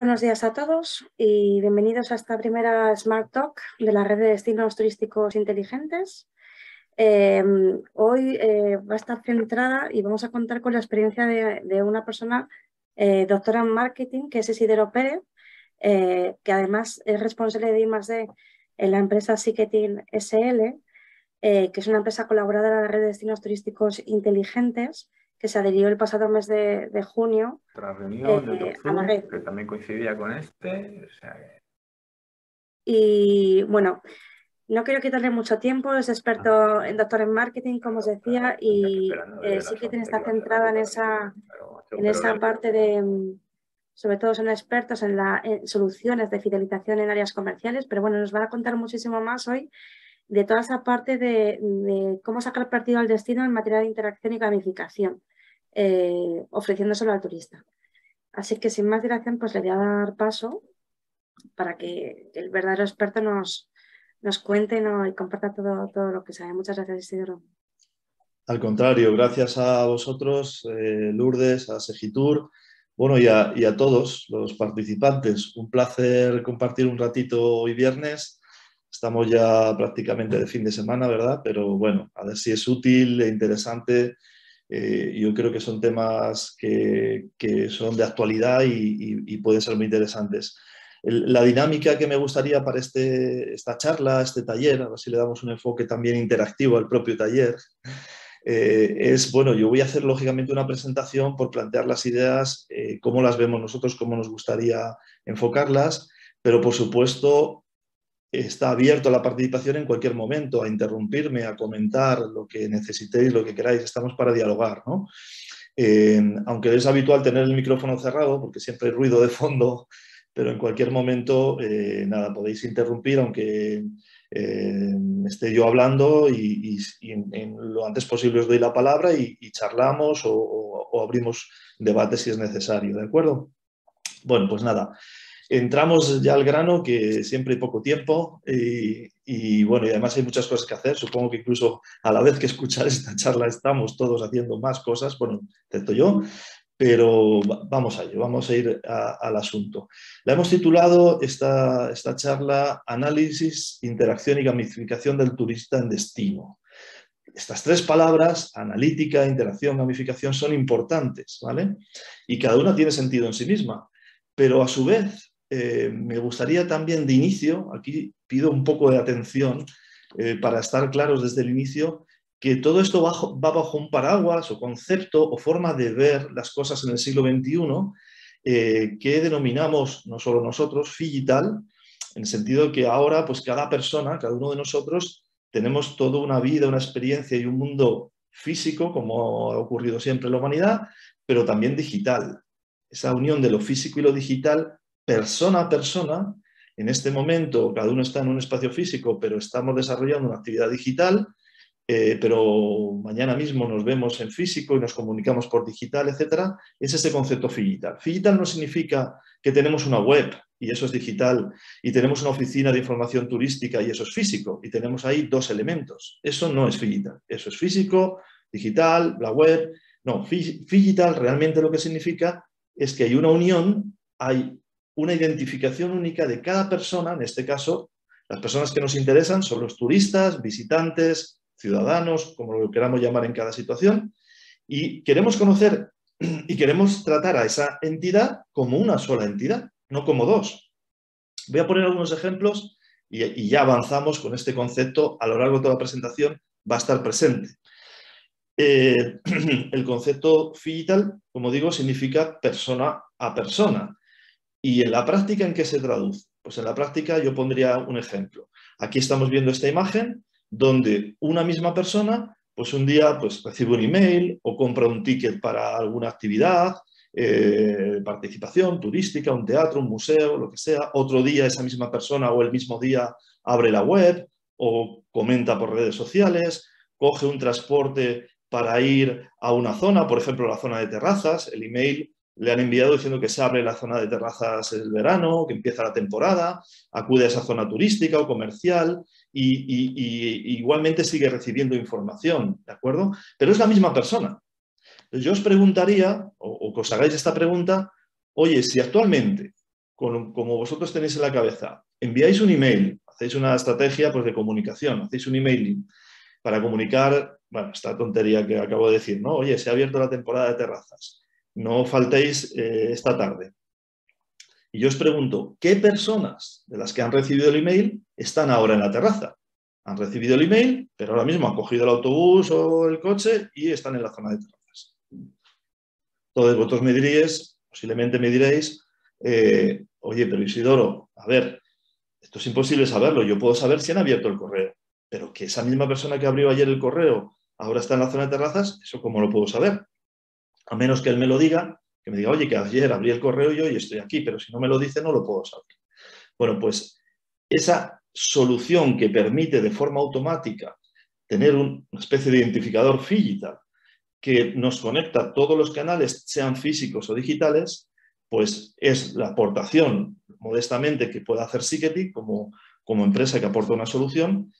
Buenos días a todos y bienvenidos a esta primera Smart Talk de la red de destinos turísticos inteligentes. Eh, hoy eh, va a estar centrada y vamos a contar con la experiencia de, una persona eh, doctora en marketing, que es Isidero Pérez, que además es responsable de I+D en la empresa Siketing SL, que es una empresa colaboradora de la red de destinos turísticos inteligentes que se adhirió el pasado mes de, junio Otra reunión de eh, que también coincidía con este. Y bueno, no quiero quitarle mucho tiempo, es experto ah. en doctor en marketing, como os decía, y eh, sí que tiene estar centrada en esa, en esa parte de, sobre todo son expertos en, las soluciones de fidelización en áreas comerciales, pero bueno, nos va a contar muchísimo más hoy de toda esa parte de, cómo sacar partido al destino en materia de interacción y gamificación, eh, ofreciéndoselo al turista. Así que sin más dilación, pues le voy a dar paso para que el verdadero experto nos, nos cuente y comparta todo, todo lo que sabe. Muchas gracias, Isidro. Al contrario, gracias a vosotros, eh, Lourdes, a Segitur, bueno, y a todos los participantes. Un placer compartir un ratito hoy viernes Estamos ya prácticamente de fin de semana, ¿verdad? Pero bueno, a ver si es útil e interesante. Eh, yo creo que son temas que, son de actualidad y, pueden ser muy interesantes. la dinámica que me gustaría para este, esta charla, este taller, a ver si le damos un enfoque también interactivo al propio taller, eh, es, bueno, yo voy a hacer lógicamente una presentación por plantear las ideas, eh, cómo las vemos nosotros, cómo nos gustaría enfocarlas, pero por supuesto está abierto a la participación en cualquier momento, a interrumpirme, a comentar lo que necesitéis, lo que queráis, estamos para dialogar. ¿no? Eh, aunque es habitual tener el micrófono cerrado, porque siempre hay ruido de fondo, pero en cualquier momento, eh, nada, podéis interrumpir, aunque eh, esté yo hablando y, en, lo antes posible os doy la palabra y, charlamos o, o abrimos debate si es necesario, ¿de acuerdo? Bueno, pues nada, Entramos ya al grano, que siempre hay poco tiempo y, bueno, y además hay muchas cosas que hacer. Supongo que incluso a la vez que escuchar esta charla estamos todos haciendo más cosas, bueno, excepto yo, pero vamos a ello, vamos a ir al asunto. La hemos titulado esta, esta charla Análisis, Interacción y Gamificación del Turista en Destino. Estas tres palabras, analítica, interacción, gamificación, son importantes, ¿vale? Y cada una tiene sentido en sí misma, pero a su vez eh, me gustaría también de inicio, aquí pido un poco de atención eh, para estar claros desde el inicio, que todo esto va bajo un paraguas o concepto o forma de ver las cosas en el siglo XXI eh, que denominamos, no solo nosotros, digital, en el sentido que ahora pues cada persona, cada uno de nosotros, tenemos toda una vida, una experiencia y un mundo físico, como ha ocurrido siempre en la humanidad, pero también digital. Esa unión de lo físico y lo digital persona a persona. En este momento cada uno está en un espacio físico, pero estamos desarrollando una actividad digital, eh, pero mañana mismo nos vemos en físico y nos comunicamos por digital, etc. Es este concepto digital. Digital no significa que tenemos una web y eso es digital, y tenemos una oficina de información turística y eso es físico, y tenemos ahí dos elementos. Eso no es digital, eso es físico, digital, la web. No, digital realmente lo que significa es que hay una unión, hay una identificación única de cada persona, en este caso, las personas que nos interesan son los turistas, visitantes, ciudadanos, como lo queramos llamar en cada situación, y queremos conocer y queremos tratar a esa entidad como una sola entidad, no como dos. Voy a poner algunos ejemplos y, ya avanzamos con este concepto a lo largo de toda la presentación, va a estar presente. Eh, el concepto digital, como digo, significa persona a persona. ¿Y en la práctica en qué se traduce? Pues en la práctica yo pondría un ejemplo. Aquí estamos viendo esta imagen donde una misma persona pues un día pues, recibe un email o compra un ticket para alguna actividad, eh, participación turística, un teatro, un museo, lo que sea. Otro día esa misma persona o el mismo día abre la web o comenta por redes sociales, coge un transporte para ir a una zona, por ejemplo la zona de terrazas, el email le han enviado diciendo que se abre la zona de terrazas el verano, que empieza la temporada, acude a esa zona turística o comercial y, igualmente sigue recibiendo información, ¿de acuerdo? Pero es la misma persona. Yo os preguntaría, o, que os hagáis esta pregunta, oye, si actualmente como vosotros tenéis en la cabeza, enviáis un email, hacéis una estrategia pues, de comunicación, hacéis un emailing para comunicar, bueno, esta tontería que acabo de decir, ¿no? Oye, se ha abierto la temporada de terrazas, no faltéis eh, esta tarde. Y yo os pregunto, ¿qué personas de las que han recibido el email están ahora en la terraza? Han recibido el email, pero ahora mismo han cogido el autobús o el coche y están en la zona de terrazas. Entonces vosotros me diréis, posiblemente me diréis, eh, oye, pero Isidoro, a ver, esto es imposible saberlo, yo puedo saber si han abierto el correo, pero que esa misma persona que abrió ayer el correo ahora está en la zona de terrazas, eso cómo lo puedo saber. A menos que él me lo diga, que me diga, oye, que ayer abrí el correo yo y estoy aquí, pero si no me lo dice no lo puedo saber. Bueno, pues esa solución que permite de forma automática tener una especie de identificador digital que nos conecta todos los canales, sean físicos o digitales, pues es la aportación modestamente que pueda hacer Siketic como, como empresa que aporta una solución.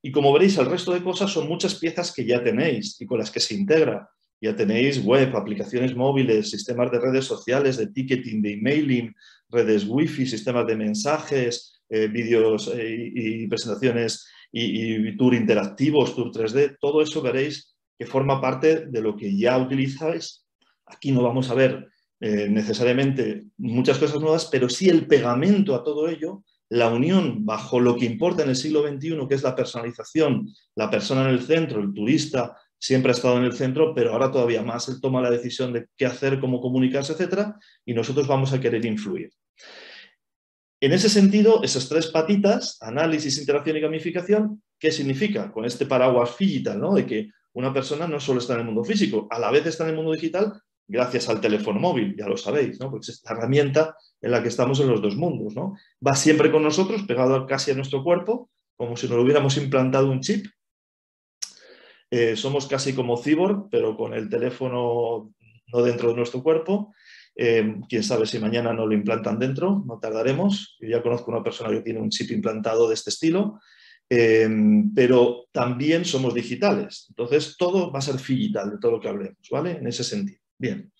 Y como veréis, el resto de cosas son muchas piezas que ya tenéis y con las que se integra. Ya tenéis web, aplicaciones móviles, sistemas de redes sociales, de ticketing, de emailing, redes wifi, sistemas de mensajes, eh, vídeos eh, y, presentaciones y, tour interactivos, tour 3D. Todo eso veréis que forma parte de lo que ya utilizáis. Aquí no vamos a ver eh, necesariamente muchas cosas nuevas, pero sí el pegamento a todo ello, la unión bajo lo que importa en el siglo XXI, que es la personalización, la persona en el centro, el turista siempre ha estado en el centro, pero ahora todavía más él toma la decisión de qué hacer, cómo comunicarse, etcétera, y nosotros vamos a querer influir. En ese sentido, esas tres patitas, análisis, interacción y gamificación, ¿qué significa? Con este paraguas digital, ¿no? De que una persona no solo está en el mundo físico, a la vez está en el mundo digital, gracias al teléfono móvil, ya lo sabéis, ¿no? porque es esta herramienta en la que estamos en los dos mundos. ¿no? Va siempre con nosotros, pegado casi a nuestro cuerpo, como si nos hubiéramos implantado un chip. Eh, somos casi como cyborg, pero con el teléfono no dentro de nuestro cuerpo. Eh, quién sabe si mañana no lo implantan dentro, no tardaremos. Yo ya conozco una persona que tiene un chip implantado de este estilo, eh, pero también somos digitales. Entonces, todo va a ser digital de todo lo que hablemos, ¿vale? En ese sentido. Bien.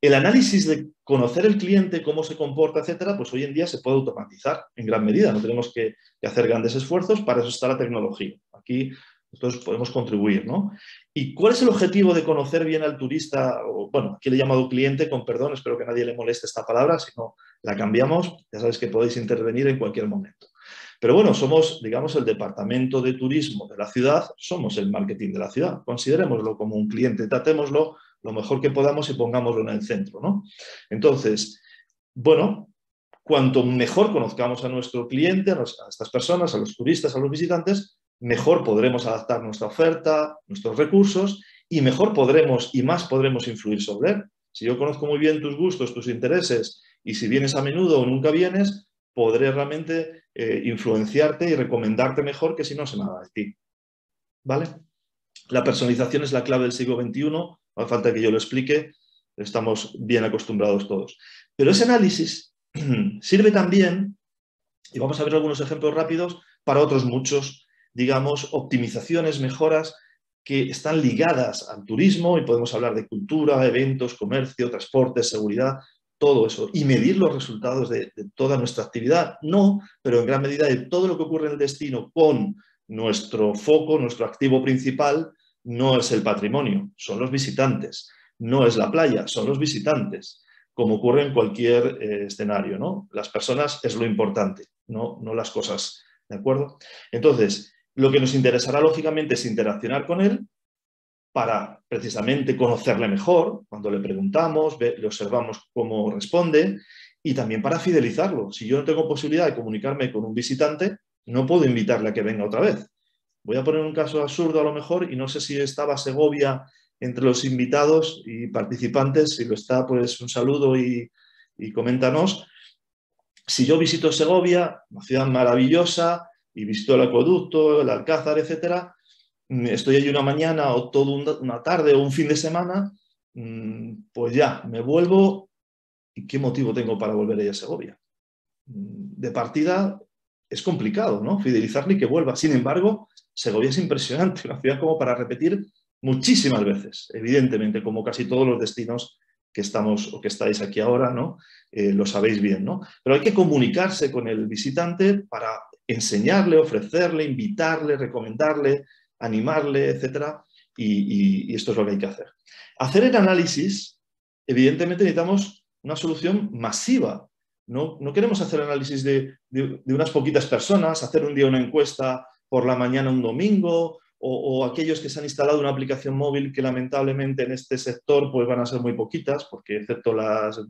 El análisis de conocer el cliente, cómo se comporta, etcétera, pues hoy en día se puede automatizar en gran medida. No tenemos que, hacer grandes esfuerzos, para eso está la tecnología. Aquí nosotros podemos contribuir, ¿no? ¿Y cuál es el objetivo de conocer bien al turista? bueno, aquí le he llamado cliente, con perdón, espero que nadie le moleste esta palabra, si no la cambiamos, ya sabéis que podéis intervenir en cualquier momento. Pero bueno, somos, digamos, el departamento de turismo de la ciudad, somos el marketing de la ciudad. Considerémoslo como un cliente, tratémoslo lo mejor que podamos y pongámoslo en el centro. ¿no? Entonces, bueno, cuanto mejor conozcamos a nuestro cliente, a estas personas, a los turistas, a los visitantes, mejor podremos adaptar nuestra oferta, nuestros recursos y mejor podremos y más podremos influir sobre él. Si yo conozco muy bien tus gustos, tus intereses y si vienes a menudo o nunca vienes, podré realmente eh, influenciarte y recomendarte mejor que si no sé nada de ti. ¿Vale? La personalización es la clave del siglo XXI no hace falta que yo lo explique, estamos bien acostumbrados todos. Pero ese análisis sirve también, y vamos a ver algunos ejemplos rápidos, para otros muchos, digamos, optimizaciones, mejoras que están ligadas al turismo y podemos hablar de cultura, eventos, comercio, transporte, seguridad, todo eso y medir los resultados de, toda nuestra actividad. No, pero en gran medida de todo lo que ocurre en el destino con nuestro foco, nuestro activo principal, no es el patrimonio, son los visitantes. No es la playa, son los visitantes, como ocurre en cualquier eh, escenario. ¿no? Las personas es lo importante, no, no las cosas. ¿De acuerdo? Entonces, lo que nos interesará lógicamente es interaccionar con él para precisamente conocerle mejor, cuando le preguntamos, le observamos cómo responde y también para fidelizarlo. Si yo no tengo posibilidad de comunicarme con un visitante, no puedo invitarle a que venga otra vez. Voy a poner un caso absurdo a lo mejor y no sé si estaba Segovia entre los invitados y participantes. Si lo está, pues un saludo y, coméntanos. Si yo visito Segovia, una ciudad maravillosa, y visito el acueducto, el Alcázar, etcétera, mm, estoy allí una mañana o toda una tarde o un fin de semana, mm, pues ya, me vuelvo y qué motivo tengo para volver a Segovia. Mm, de partida es complicado, ¿no? Fidelizarle y que vuelva. Sin embargo, Segovia es impresionante, una ciudad como para repetir muchísimas veces, evidentemente, como casi todos los destinos que estamos o que estáis aquí ahora, ¿no? Eh, lo sabéis bien, ¿no? Pero hay que comunicarse con el visitante para enseñarle, ofrecerle, invitarle, recomendarle, animarle, etcétera, y, esto es lo que hay que hacer. Hacer el análisis, evidentemente necesitamos una solución masiva. No, no queremos hacer análisis de, de, unas poquitas personas, hacer un día una encuesta por la mañana un domingo, o, aquellos que se han instalado una aplicación móvil que lamentablemente en este sector pues van a ser muy poquitas, porque excepto las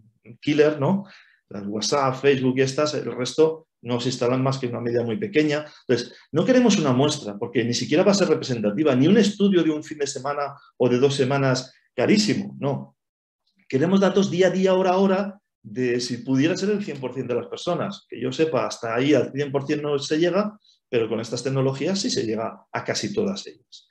killer, ¿no? Las WhatsApp, Facebook y estas, el resto no se instalan más que una media muy pequeña. Entonces, no queremos una muestra, porque ni siquiera va a ser representativa, ni un estudio de un fin de semana o de dos semanas carísimo, no. Queremos datos día a día, hora a hora, de si pudiera ser el 100% de las personas. Que yo sepa, hasta ahí al 100% no se llega, pero con estas tecnologías sí se llega a casi todas ellas.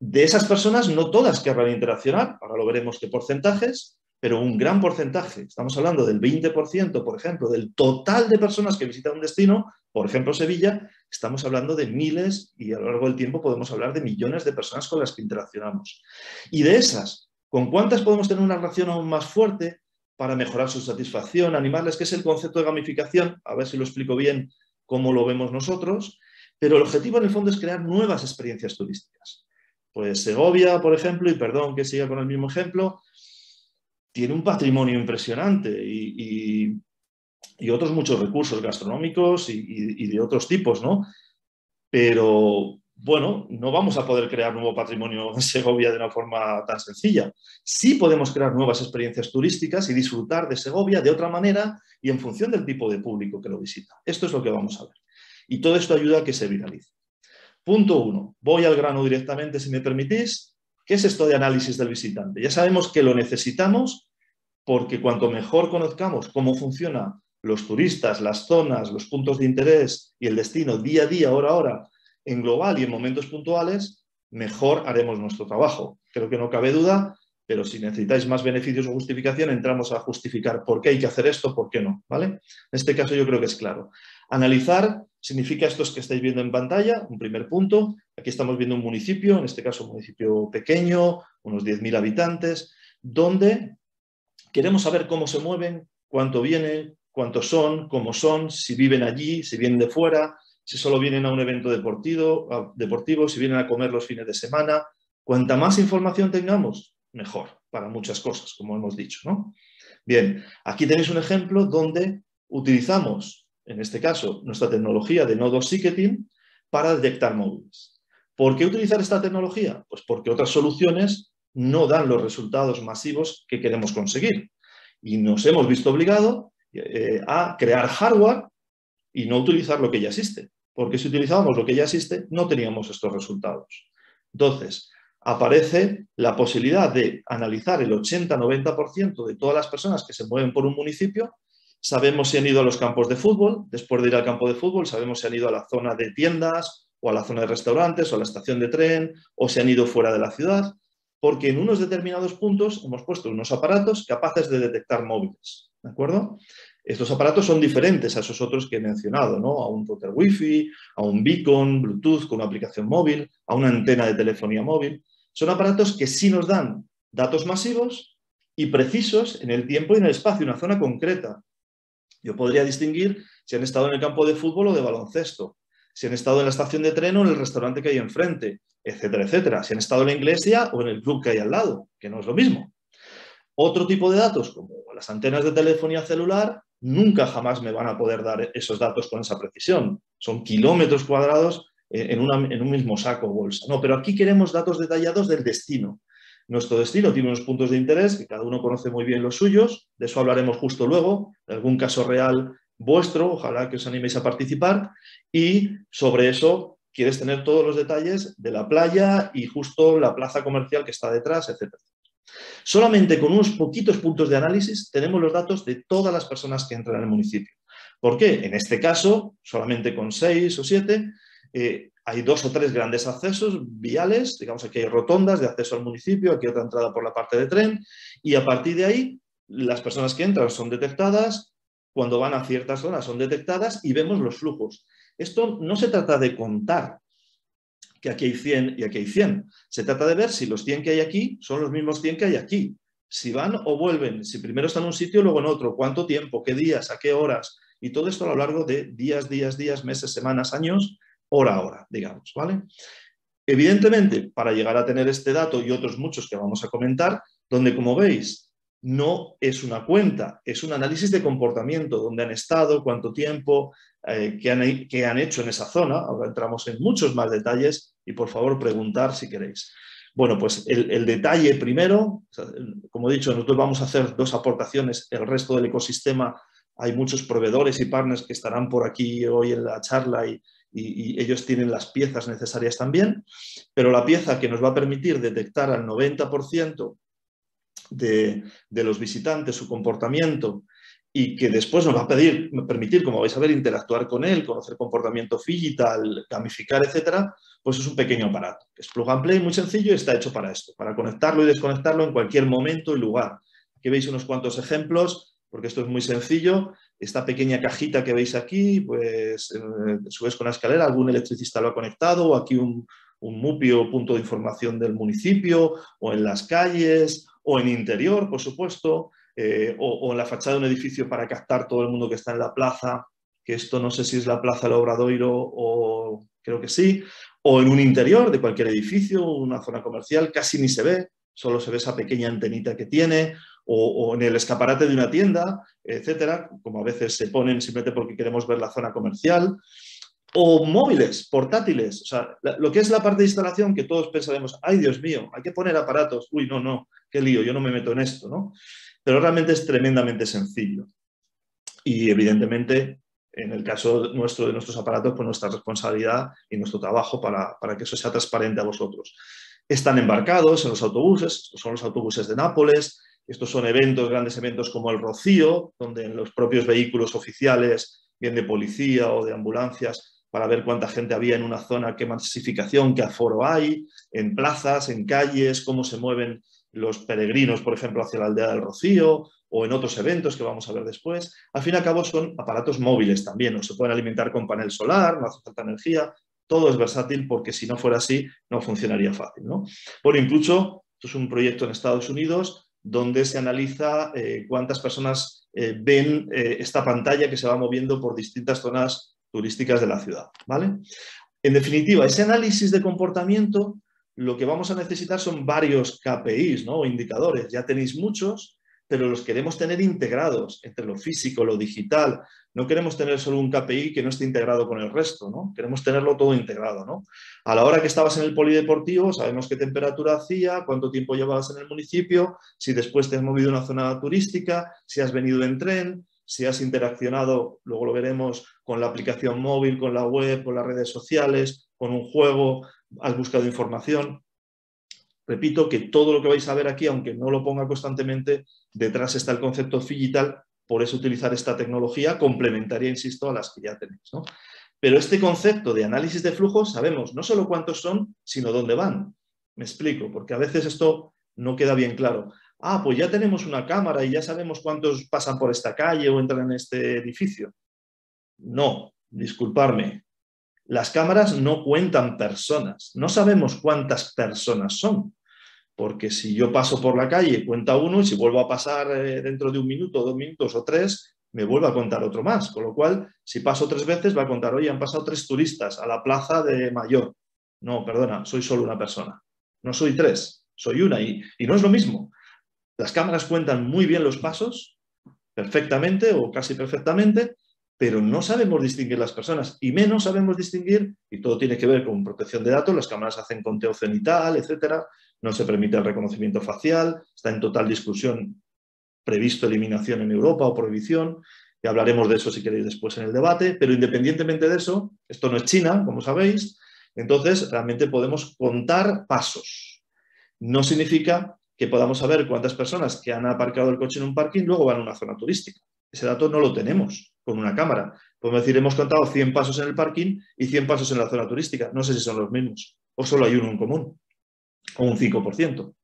De esas personas, no todas querrán interaccionar, ahora lo veremos qué porcentajes, pero un gran porcentaje, estamos hablando del 20%, por ejemplo, del total de personas que visitan un destino, por ejemplo Sevilla, estamos hablando de miles y a lo largo del tiempo podemos hablar de millones de personas con las que interaccionamos. Y de esas, ¿con cuántas podemos tener una relación aún más fuerte para mejorar su satisfacción, animarles, que es el concepto de gamificación, a ver si lo explico bien cómo lo vemos nosotros, pero el objetivo en el fondo es crear nuevas experiencias turísticas. Pues Segovia, por ejemplo, y perdón que siga con el mismo ejemplo, tiene un patrimonio impresionante y, otros muchos recursos gastronómicos y, de otros tipos, ¿no? Pero bueno, no vamos a poder crear nuevo patrimonio en Segovia de una forma tan sencilla. Sí podemos crear nuevas experiencias turísticas y disfrutar de Segovia de otra manera y en función del tipo de público que lo visita. Esto es lo que vamos a ver. Y todo esto ayuda a que se viralice. Punto uno. Voy al grano directamente, si me permitís. ¿Qué es esto de análisis del visitante? Ya sabemos que lo necesitamos porque cuanto mejor conozcamos cómo funcionan los turistas, las zonas, los puntos de interés y el destino día a día, hora a hora, en global y en momentos puntuales, mejor haremos nuestro trabajo. Creo que no cabe duda, pero si necesitáis más beneficios o justificación, entramos a justificar por qué hay que hacer esto, por qué no. ¿vale? En este caso yo creo que es claro. Analizar significa estos que estáis viendo en pantalla, un primer punto. Aquí estamos viendo un municipio, en este caso un municipio pequeño, unos 10.000 habitantes, donde queremos saber cómo se mueven, cuánto viene, cuántos son, cómo son, si viven allí, si vienen de fuera, si solo vienen a un evento deportivo, deportivo, si vienen a comer los fines de semana. Cuanta más información tengamos, mejor para muchas cosas, como hemos dicho. ¿no? Bien, aquí tenéis un ejemplo donde utilizamos, en este caso, nuestra tecnología de nodo ticketing para detectar móviles. ¿Por qué utilizar esta tecnología? Pues porque otras soluciones no dan los resultados masivos que queremos conseguir. Y nos hemos visto obligados eh, a crear hardware y no utilizar lo que ya existe. Porque si utilizábamos lo que ya existe, no teníamos estos resultados. Entonces, aparece la posibilidad de analizar el 80-90% de todas las personas que se mueven por un municipio. Sabemos si han ido a los campos de fútbol, después de ir al campo de fútbol, sabemos si han ido a la zona de tiendas o a la zona de restaurantes o a la estación de tren o si han ido fuera de la ciudad, porque en unos determinados puntos hemos puesto unos aparatos capaces de detectar móviles. ¿De acuerdo? Estos aparatos son diferentes a esos otros que he mencionado, ¿no? a un router Wi-Fi, a un beacon, Bluetooth con una aplicación móvil, a una antena de telefonía móvil. Son aparatos que sí nos dan datos masivos y precisos en el tiempo y en el espacio, una zona concreta. Yo podría distinguir si han estado en el campo de fútbol o de baloncesto, si han estado en la estación de tren o en el restaurante que hay enfrente, etcétera, etcétera. Si han estado en la iglesia o en el club que hay al lado, que no es lo mismo. Otro tipo de datos, como las antenas de telefonía celular, nunca jamás me van a poder dar esos datos con esa precisión. Son kilómetros cuadrados en, un mismo saco o bolsa. No, pero aquí queremos datos detallados del destino. Nuestro destino tiene unos puntos de interés que cada uno conoce muy bien los suyos, de eso hablaremos justo luego, de algún caso real vuestro, ojalá que os animéis a participar, y sobre eso quieres tener todos los detalles de la playa y justo la plaza comercial que está detrás, etcétera. Solamente con unos poquitos puntos de análisis tenemos los datos de todas las personas que entran en el municipio. ¿Por qué? En este caso, solamente con seis o siete, eh, hay dos o tres grandes accesos viales, digamos aquí hay rotondas de acceso al municipio, aquí otra entrada por la parte de tren, y a partir de ahí las personas que entran son detectadas, cuando van a ciertas zonas son detectadas y vemos los flujos. Esto no se trata de contar que aquí hay 100 y aquí hay 100. Se trata de ver si los 100 que hay aquí son los mismos 100 que hay aquí. si van o vuelven, si primero están en un sitio, luego en otro, cuánto tiempo, qué días, a qué horas, y todo esto a lo largo de días, días, días, meses, semanas, años, hora a digamos, ¿vale? Evidentemente, para llegar a tener este dato y otros muchos que vamos a comentar, donde como veis, no es una cuenta, es un análisis de comportamiento, dónde han estado, cuánto tiempo, eh, qué, han, han, hecho en esa zona. Ahora entramos en muchos más detalles y por favor preguntar si queréis. Bueno, pues el, detalle primero, como he dicho, nosotros vamos a hacer dos aportaciones, el resto del ecosistema, hay muchos proveedores y partners que estarán por aquí hoy en la charla y, y, ellos tienen las piezas necesarias también, pero la pieza que nos va a permitir detectar al 90% de, de, los visitantes su comportamiento y que después nos va a permitir, como vais a ver, interactuar con él, conocer comportamiento digital, gamificar, etcétera, pues es un pequeño aparato. Es plug and play, muy sencillo y está hecho para esto, para conectarlo y desconectarlo en cualquier momento y lugar. Aquí veis unos cuantos ejemplos, porque esto es muy sencillo esta pequeña cajita que veis aquí, pues eh, subes con la escalera, algún electricista lo ha conectado, o aquí un, un MUPI punto de información del municipio, o en las calles, o en interior, por supuesto, eh, o, en la fachada de un edificio para captar todo el mundo que está en la plaza, que esto no sé si es la plaza del Obradoiro o creo que sí, o en un interior de cualquier edificio, una zona comercial, casi ni se ve, solo se ve esa pequeña antenita que tiene, o, en el escaparate de una tienda, etcétera, como a veces se ponen simplemente porque queremos ver la zona comercial, o móviles, portátiles, o sea, lo que es la parte de instalación que todos pensaremos, ay Dios mío, hay que poner aparatos, uy, no, no, qué lío, yo no me meto en esto, ¿no? Pero realmente es tremendamente sencillo. Y evidentemente, en el caso nuestro de nuestros aparatos, pues nuestra responsabilidad y nuestro trabajo para, para que eso sea transparente a vosotros. Están embarcados en los autobuses, son los autobuses de Nápoles, estos son eventos, grandes eventos como el Rocío, donde en los propios vehículos oficiales, bien de policía o de ambulancias, para ver cuánta gente había en una zona, qué masificación, qué aforo hay, en plazas, en calles, cómo se mueven los peregrinos, por ejemplo, hacia la aldea del Rocío o en otros eventos que vamos a ver después. Al fin y al cabo son aparatos móviles también, no se pueden alimentar con panel solar, no hace falta energía, todo es versátil porque si no fuera así no funcionaría fácil. ¿no? Bueno, incluso, esto es un proyecto en Estados Unidos donde se analiza eh, cuántas personas eh, ven eh, esta pantalla que se va moviendo por distintas zonas turísticas de la ciudad. ¿vale? En definitiva, ese análisis de comportamiento, lo que vamos a necesitar son varios KPIs ¿no? o indicadores. Ya tenéis muchos, pero los queremos tener integrados entre lo físico, lo digital. No queremos tener solo un KPI que no esté integrado con el resto, ¿no? Queremos tenerlo todo integrado, ¿no? A la hora que estabas en el polideportivo, sabemos qué temperatura hacía, cuánto tiempo llevabas en el municipio, si después te has movido a una zona turística, si has venido en tren, si has interaccionado, luego lo veremos, con la aplicación móvil, con la web, con las redes sociales, con un juego, has buscado información. Repito que todo lo que vais a ver aquí, aunque no lo ponga constantemente, detrás está el concepto digital, por eso utilizar esta tecnología complementaria, insisto, a las que ya tenéis. Pero este concepto de análisis de flujos sabemos no solo cuántos son, sino dónde van. Me explico, porque a veces esto no queda bien claro. Ah, pues ya tenemos una cámara y ya sabemos cuántos pasan por esta calle o entran en este edificio. No, disculparme. Las cámaras no cuentan personas. No sabemos cuántas personas son porque si yo paso por la calle, cuenta uno, y si vuelvo a pasar eh, dentro de un minuto, dos minutos o tres, me vuelve a contar otro más. Con lo cual, si paso tres veces, va a contar, oye, han pasado tres turistas a la plaza de Mayor. No, perdona, soy solo una persona. No soy tres, soy una. Y, y no es lo mismo. Las cámaras cuentan muy bien los pasos, perfectamente o casi perfectamente, pero no sabemos distinguir las personas y menos sabemos distinguir, y todo tiene que ver con protección de datos, las cámaras hacen conteo cenital, etcétera, no se permite el reconocimiento facial, está en total discusión, previsto eliminación en Europa o prohibición, y hablaremos de eso si queréis después en el debate, pero independientemente de eso, esto no es China, como sabéis, entonces realmente podemos contar pasos. No significa que podamos saber cuántas personas que han aparcado el coche en un parking luego van a una zona turística. Ese dato no lo tenemos con una cámara. Podemos decir, hemos contado 100 pasos en el parking y 100 pasos en la zona turística. No sé si son los mismos o solo hay uno en común o un 5%.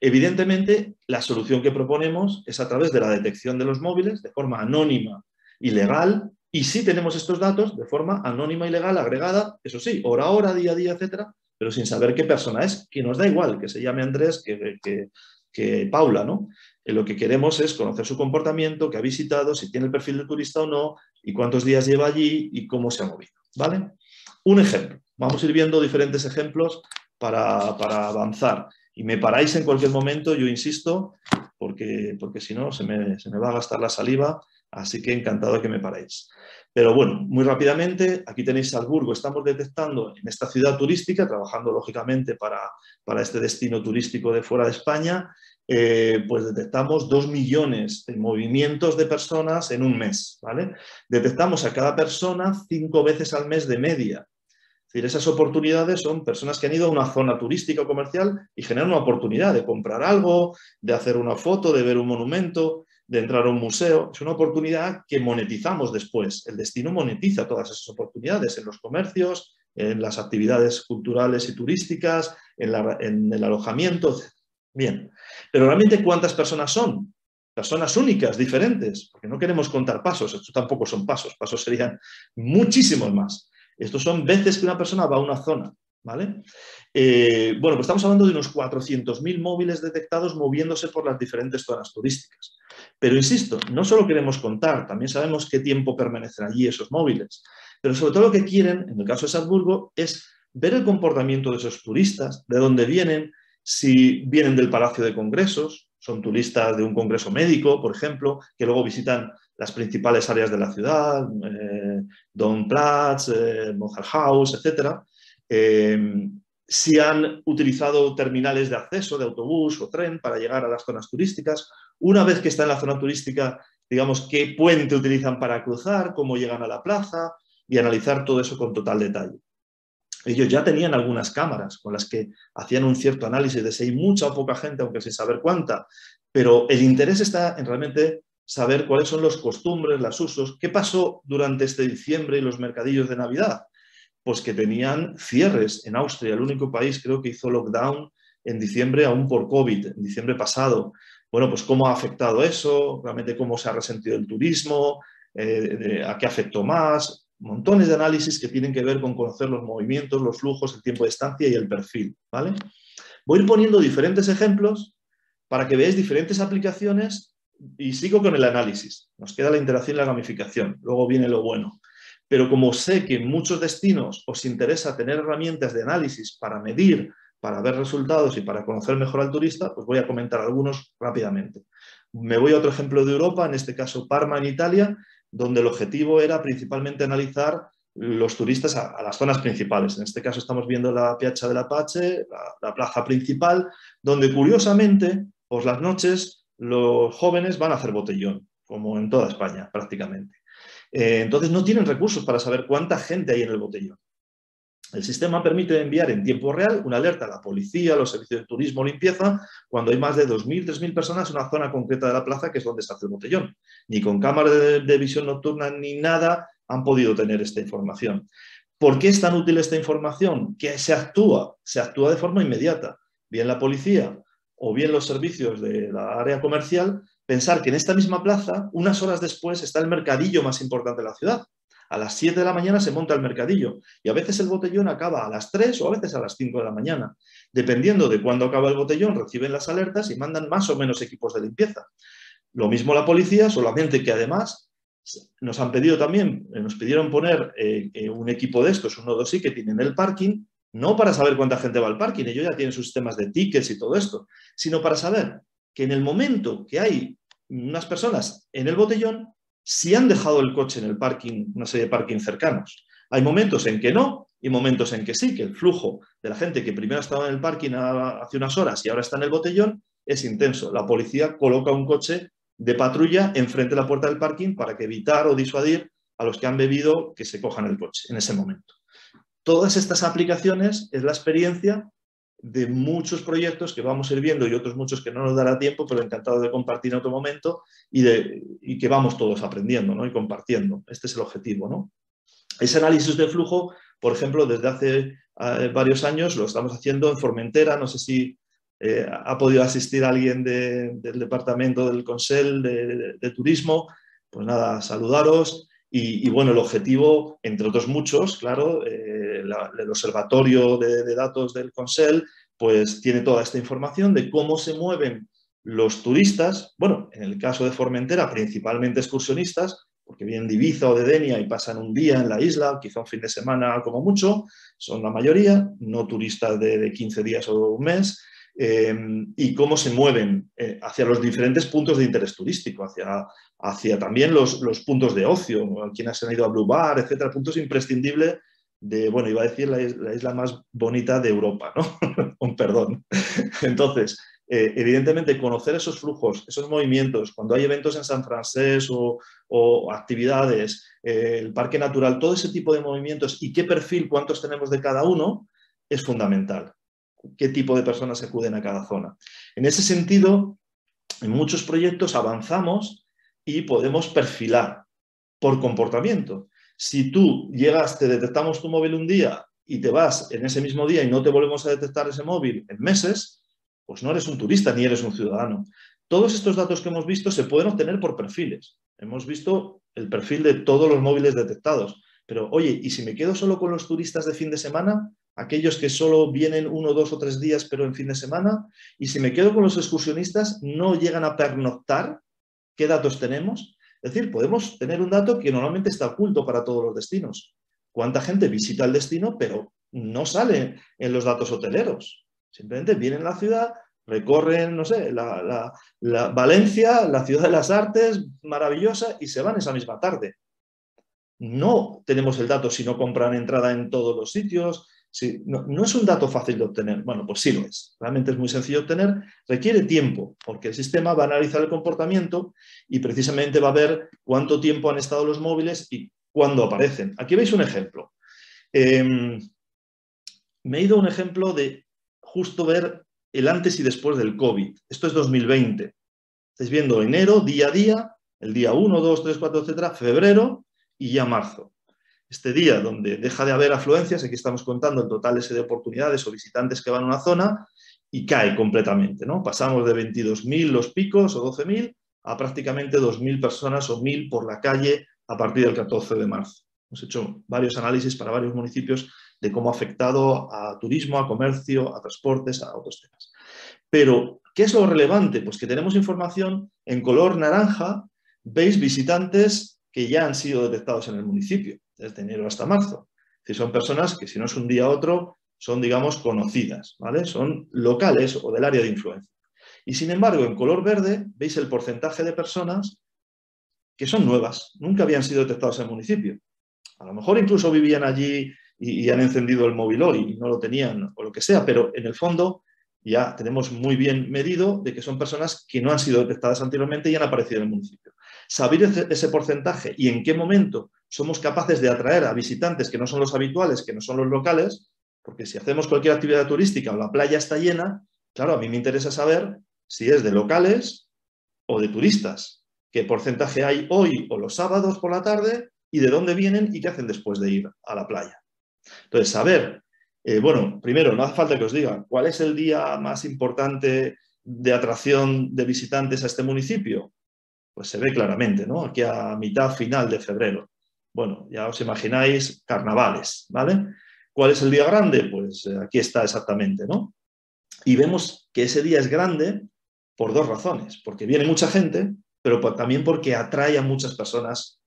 Evidentemente, la solución que proponemos es a través de la detección de los móviles de forma anónima y legal, y sí tenemos estos datos de forma anónima y legal agregada, eso sí, hora a hora, día a día, etcétera, pero sin saber qué persona es, que nos da igual, que se llame Andrés, que, que Paula, ¿no? Eh, lo que queremos es conocer su comportamiento, que ha visitado, si tiene el perfil de turista o no, y cuántos días lleva allí y cómo se ha movido, ¿vale? Un ejemplo. Vamos a ir viendo diferentes ejemplos para, avanzar. Y me paráis en cualquier momento, yo insisto, porque, porque si no se me, se me va a gastar la saliva, así que encantado de que me paréis. Pero bueno, muy rápidamente, aquí tenéis Salzburgo, estamos detectando en esta ciudad turística, trabajando lógicamente para, para este destino turístico de fuera de España, eh, pues detectamos dos millones de movimientos de personas en un mes, ¿vale? Detectamos a cada persona cinco veces al mes de media. Decir, esas oportunidades son personas que han ido a una zona turística o comercial y generan una oportunidad de comprar algo, de hacer una foto, de ver un monumento de entrar a un museo, es una oportunidad que monetizamos después. El destino monetiza todas esas oportunidades en los comercios, en las actividades culturales y turísticas, en, el alojamiento. Bien, pero realmente ¿cuántas personas son? Personas únicas, diferentes, porque no queremos contar pasos, estos tampoco son pasos, pasos serían muchísimos más. Estos son veces que una persona va a una zona, ¿vale? Eh, bueno, pues estamos hablando de unos 400.000 móviles detectados moviéndose por las diferentes zonas turísticas. Pero insisto, no solo queremos contar, también sabemos qué tiempo permanecen allí esos móviles, pero sobre todo lo que quieren, en el caso de Salzburgo, es ver el comportamiento de esos turistas, de dónde vienen, si vienen del Palacio de Congresos, son turistas de un congreso médico, por ejemplo, que luego visitan las principales áreas de la ciudad, eh, Donplatz, eh, House, etc. Eh, si han utilizado terminales de acceso de autobús o tren para llegar a las zonas turísticas, una vez que está en la zona turística, digamos, qué puente utilizan para cruzar, cómo llegan a la plaza y analizar todo eso con total detalle. Ellos ya tenían algunas cámaras con las que hacían un cierto análisis de si hay mucha o poca gente, aunque sin saber cuánta, pero el interés está en realmente saber cuáles son los costumbres, los usos, qué pasó durante este diciembre y los mercadillos de Navidad. Pues que tenían cierres en Austria, el único país creo que hizo lockdown en diciembre aún por COVID, en diciembre pasado. Bueno, pues cómo ha afectado eso, realmente cómo se ha resentido el turismo, eh, a qué afectó más, montones de análisis que tienen que ver con conocer los movimientos, los flujos, el tiempo de estancia y el perfil, ¿vale? Voy a ir poniendo diferentes ejemplos para que veáis diferentes aplicaciones y sigo con el análisis. Nos queda la interacción y la gamificación, luego viene lo bueno. Pero como sé que en muchos destinos os interesa tener herramientas de análisis para medir, para ver resultados y para conocer mejor al turista, pues voy a comentar algunos rápidamente. Me voy a otro ejemplo de Europa, en este caso Parma en Italia, donde el objetivo era principalmente analizar los turistas a, las zonas principales. En este caso estamos viendo la Piazza del Apache, la, la plaza principal, donde curiosamente, por las noches, los jóvenes van a hacer botellón, como en toda España prácticamente. Eh, entonces no tienen recursos para saber cuánta gente hay en el botellón. El sistema permite enviar en tiempo real una alerta a la policía, a los servicios de turismo limpieza, cuando hay más de 2.000, 3.000 personas en una zona concreta de la plaza, que es donde se hace el botellón. Ni con cámara de, visión nocturna ni nada han podido tener esta información. ¿Por qué es tan útil esta información? Que se actúa, se actúa de forma inmediata. Bien la policía o bien los servicios de la área comercial, pensar que en esta misma plaza, unas horas después, está el mercadillo más importante de la ciudad a las 7 de la mañana se monta el mercadillo y a veces el botellón acaba a las 3 o a veces a las 5 de la mañana. Dependiendo de cuándo acaba el botellón, reciben las alertas y mandan más o menos equipos de limpieza. Lo mismo la policía, solamente que además nos han pedido también, eh, nos pidieron poner eh, eh, un equipo de estos, un nodo sí que tienen el parking, no para saber cuánta gente va al parking, ellos ya tienen sus sistemas de tickets y todo esto, sino para saber que en el momento que hay unas personas en el botellón, si han dejado el coche en el parking, una serie de parking cercanos. Hay momentos en que no y momentos en que sí, que el flujo de la gente que primero estaba en el parking hace unas horas y ahora está en el botellón es intenso. La policía coloca un coche de patrulla enfrente de la puerta del parking para que evitar o disuadir a los que han bebido que se cojan el coche en ese momento. Todas estas aplicaciones es la experiencia de muchos proyectos que vamos a ir viendo y otros muchos que no nos dará tiempo, pero encantado de compartir en otro momento y, de, y que vamos todos aprendiendo ¿no? y compartiendo. Este es el objetivo. ¿no? Ese análisis de flujo, por ejemplo, desde hace eh, varios años lo estamos haciendo en Formentera. No sé si eh, ha podido asistir alguien del departamento del Consell de, Turismo. Pues nada, saludaros. Y, bueno, el objetivo, entre otros muchos, claro, eh, el observatorio de, datos del Consell, pues tiene toda esta información de cómo se mueven los turistas, bueno, en el caso de Formentera, principalmente excursionistas, porque vienen de Ibiza o de Denia y pasan un día en la isla, quizá un fin de semana como mucho, son la mayoría, no turistas de, 15 días o un mes, eh, y cómo se mueven eh, hacia los diferentes puntos de interés turístico, hacia, también los, puntos de ocio, quienes han ido a Blue Bar, etcétera, puntos imprescindibles de, bueno, iba a decir la, isla más bonita de Europa, ¿no? Un perdón. Entonces, eh, evidentemente, conocer esos flujos, esos movimientos, cuando hay eventos en San Francisco o, actividades, eh, el parque natural, todo ese tipo de movimientos y qué perfil, cuántos tenemos de cada uno, es fundamental. Qué tipo de personas acuden a cada zona. En ese sentido, en muchos proyectos avanzamos y podemos perfilar por comportamiento. Si tú llegas, te detectamos tu móvil un día y te vas en ese mismo día y no te volvemos a detectar ese móvil en meses, pues no eres un turista ni eres un ciudadano. Todos estos datos que hemos visto se pueden obtener por perfiles. Hemos visto el perfil de todos los móviles detectados. Pero oye, ¿y si me quedo solo con los turistas de fin de semana? Aquellos que solo vienen uno, dos o tres días, pero en fin de semana. ¿Y si me quedo con los excursionistas, no llegan a pernoctar? ¿Qué datos tenemos? Es decir, podemos tener un dato que normalmente está oculto para todos los destinos. ¿Cuánta gente visita el destino, pero no sale en los datos hoteleros? Simplemente vienen a la ciudad, recorren, no sé, la, Valencia, la ciudad de las artes, maravillosa, y se van esa misma tarde. No tenemos el dato si no compran entrada en todos los sitios. No, es un dato fácil de obtener. Bueno, pues sí lo es. Realmente es muy sencillo de obtener. Requiere tiempo, porque el sistema va a analizar el comportamiento y precisamente va a ver cuánto tiempo han estado los móviles y cuándo aparecen. Aquí veis un ejemplo. Em, me he ido a un ejemplo de justo ver el antes y después del COVID. Esto es 2020. Estáis viendo enero, día a día, el día 1, 2, 3, 4, etcétera, febrero y ya marzo. Este día donde deja de haber afluencias, aquí estamos contando el total ese de oportunidades o visitantes que van a una zona y cae completamente. ¿no? Pasamos de 22.000 los picos o 12.000 a prácticamente 2.000 personas o 1.000 por la calle a partir del 14 de marzo. Hemos hecho varios análisis para varios municipios de cómo ha afectado a turismo, a comercio, a transportes, a otros temas. Pero, ¿qué es lo relevante? Pues que tenemos información en color naranja, veis visitantes que ya han sido detectados en el municipio, desde enero hasta marzo. Es son personas que si no es un día a otro, son, digamos, conocidas, ¿vale? Son locales o del área de influencia. Y sin embargo, en color verde, veis el porcentaje de personas que son nuevas, nunca habían sido detectadas en el municipio. A lo mejor incluso vivían allí y, han encendido el móvil hoy y no lo tenían o lo que sea, pero en el fondo ya tenemos muy bien medido de que son personas que no han sido detectadas anteriormente y han aparecido en el municipio. Saber ese, porcentaje y en qué momento somos capaces de atraer a visitantes que no son los habituales, que no son los locales, porque si hacemos cualquier actividad turística o la playa está llena, claro, a mí me interesa saber si es de locales o de turistas, qué porcentaje hay hoy o los sábados por la tarde y de dónde vienen y qué hacen después de ir a la playa. Entonces, saber, eh, bueno, primero, no hace falta que os diga cuál es el día más importante de atracción de visitantes a este municipio. Pues se ve claramente, ¿no? Aquí a mitad final de febrero. Bueno, ya os imagináis carnavales, ¿vale? ¿Cuál es el día grande? Pues eh, aquí está exactamente, ¿no? Y vemos que ese día es grande por dos razones. Porque viene mucha gente, pero también porque atrae a muchas personas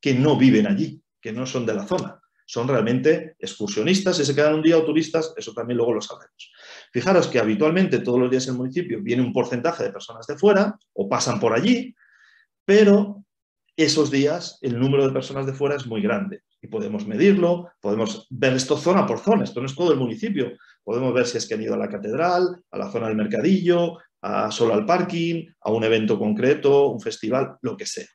que no viven allí, que no son de la zona son realmente excursionistas, si se quedan un día o turistas, eso también luego lo sabemos. Fijaros que habitualmente todos los días en el municipio viene un porcentaje de personas de fuera o pasan por allí, pero esos días el número de personas de fuera es muy grande y podemos medirlo, podemos ver esto zona por zona, esto no es todo el municipio, podemos ver si es que han ido a la catedral, a la zona del mercadillo, a solo al parking, a un evento concreto, un festival, lo que sea.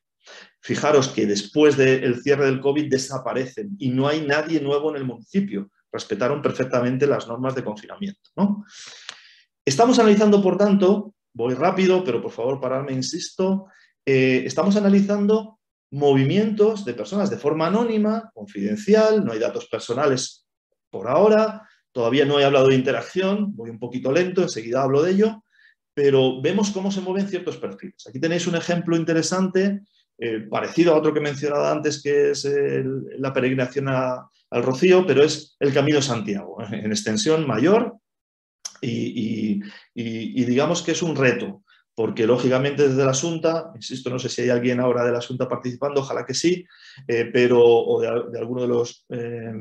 Fijaros que después del cierre del COVID desaparecen y no hay nadie nuevo en el municipio. Respetaron perfectamente las normas de confinamiento. Estamos analizando, por tanto, voy rápido, pero por favor pararme, insisto, eh, estamos analizando movimientos de personas de forma anónima, confidencial, no hay datos personales por ahora, todavía no he hablado de interacción, voy un poquito lento, enseguida hablo de ello, pero vemos cómo se mueven ciertos perfiles. Aquí tenéis un ejemplo interesante eh, parecido a otro que he mencionado antes, que es la peregrinación al Rocío, pero es el Camino Santiago, en extensión mayor y, digamos que es un reto, porque lógicamente desde la Asunta, insisto, no sé si hay alguien ahora de la Asunta participando, ojalá que sí, eh, pero, o de, alguno de los eh,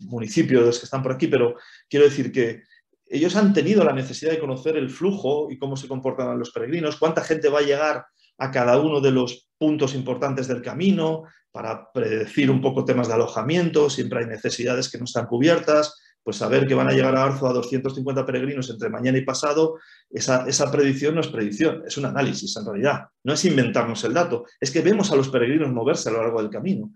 municipios que están por aquí, pero quiero decir que ellos han tenido la necesidad de conocer el flujo y cómo se comportan los peregrinos, cuánta gente va a llegar a cada uno de los puntos importantes del camino, para predecir un poco temas de alojamiento, siempre hay necesidades que no están cubiertas, pues saber que van a llegar a Arzo a 250 peregrinos entre mañana y pasado, esa, predicción no es predicción, es un análisis en realidad. No es inventarnos el dato, es que vemos a los peregrinos moverse a lo largo del camino.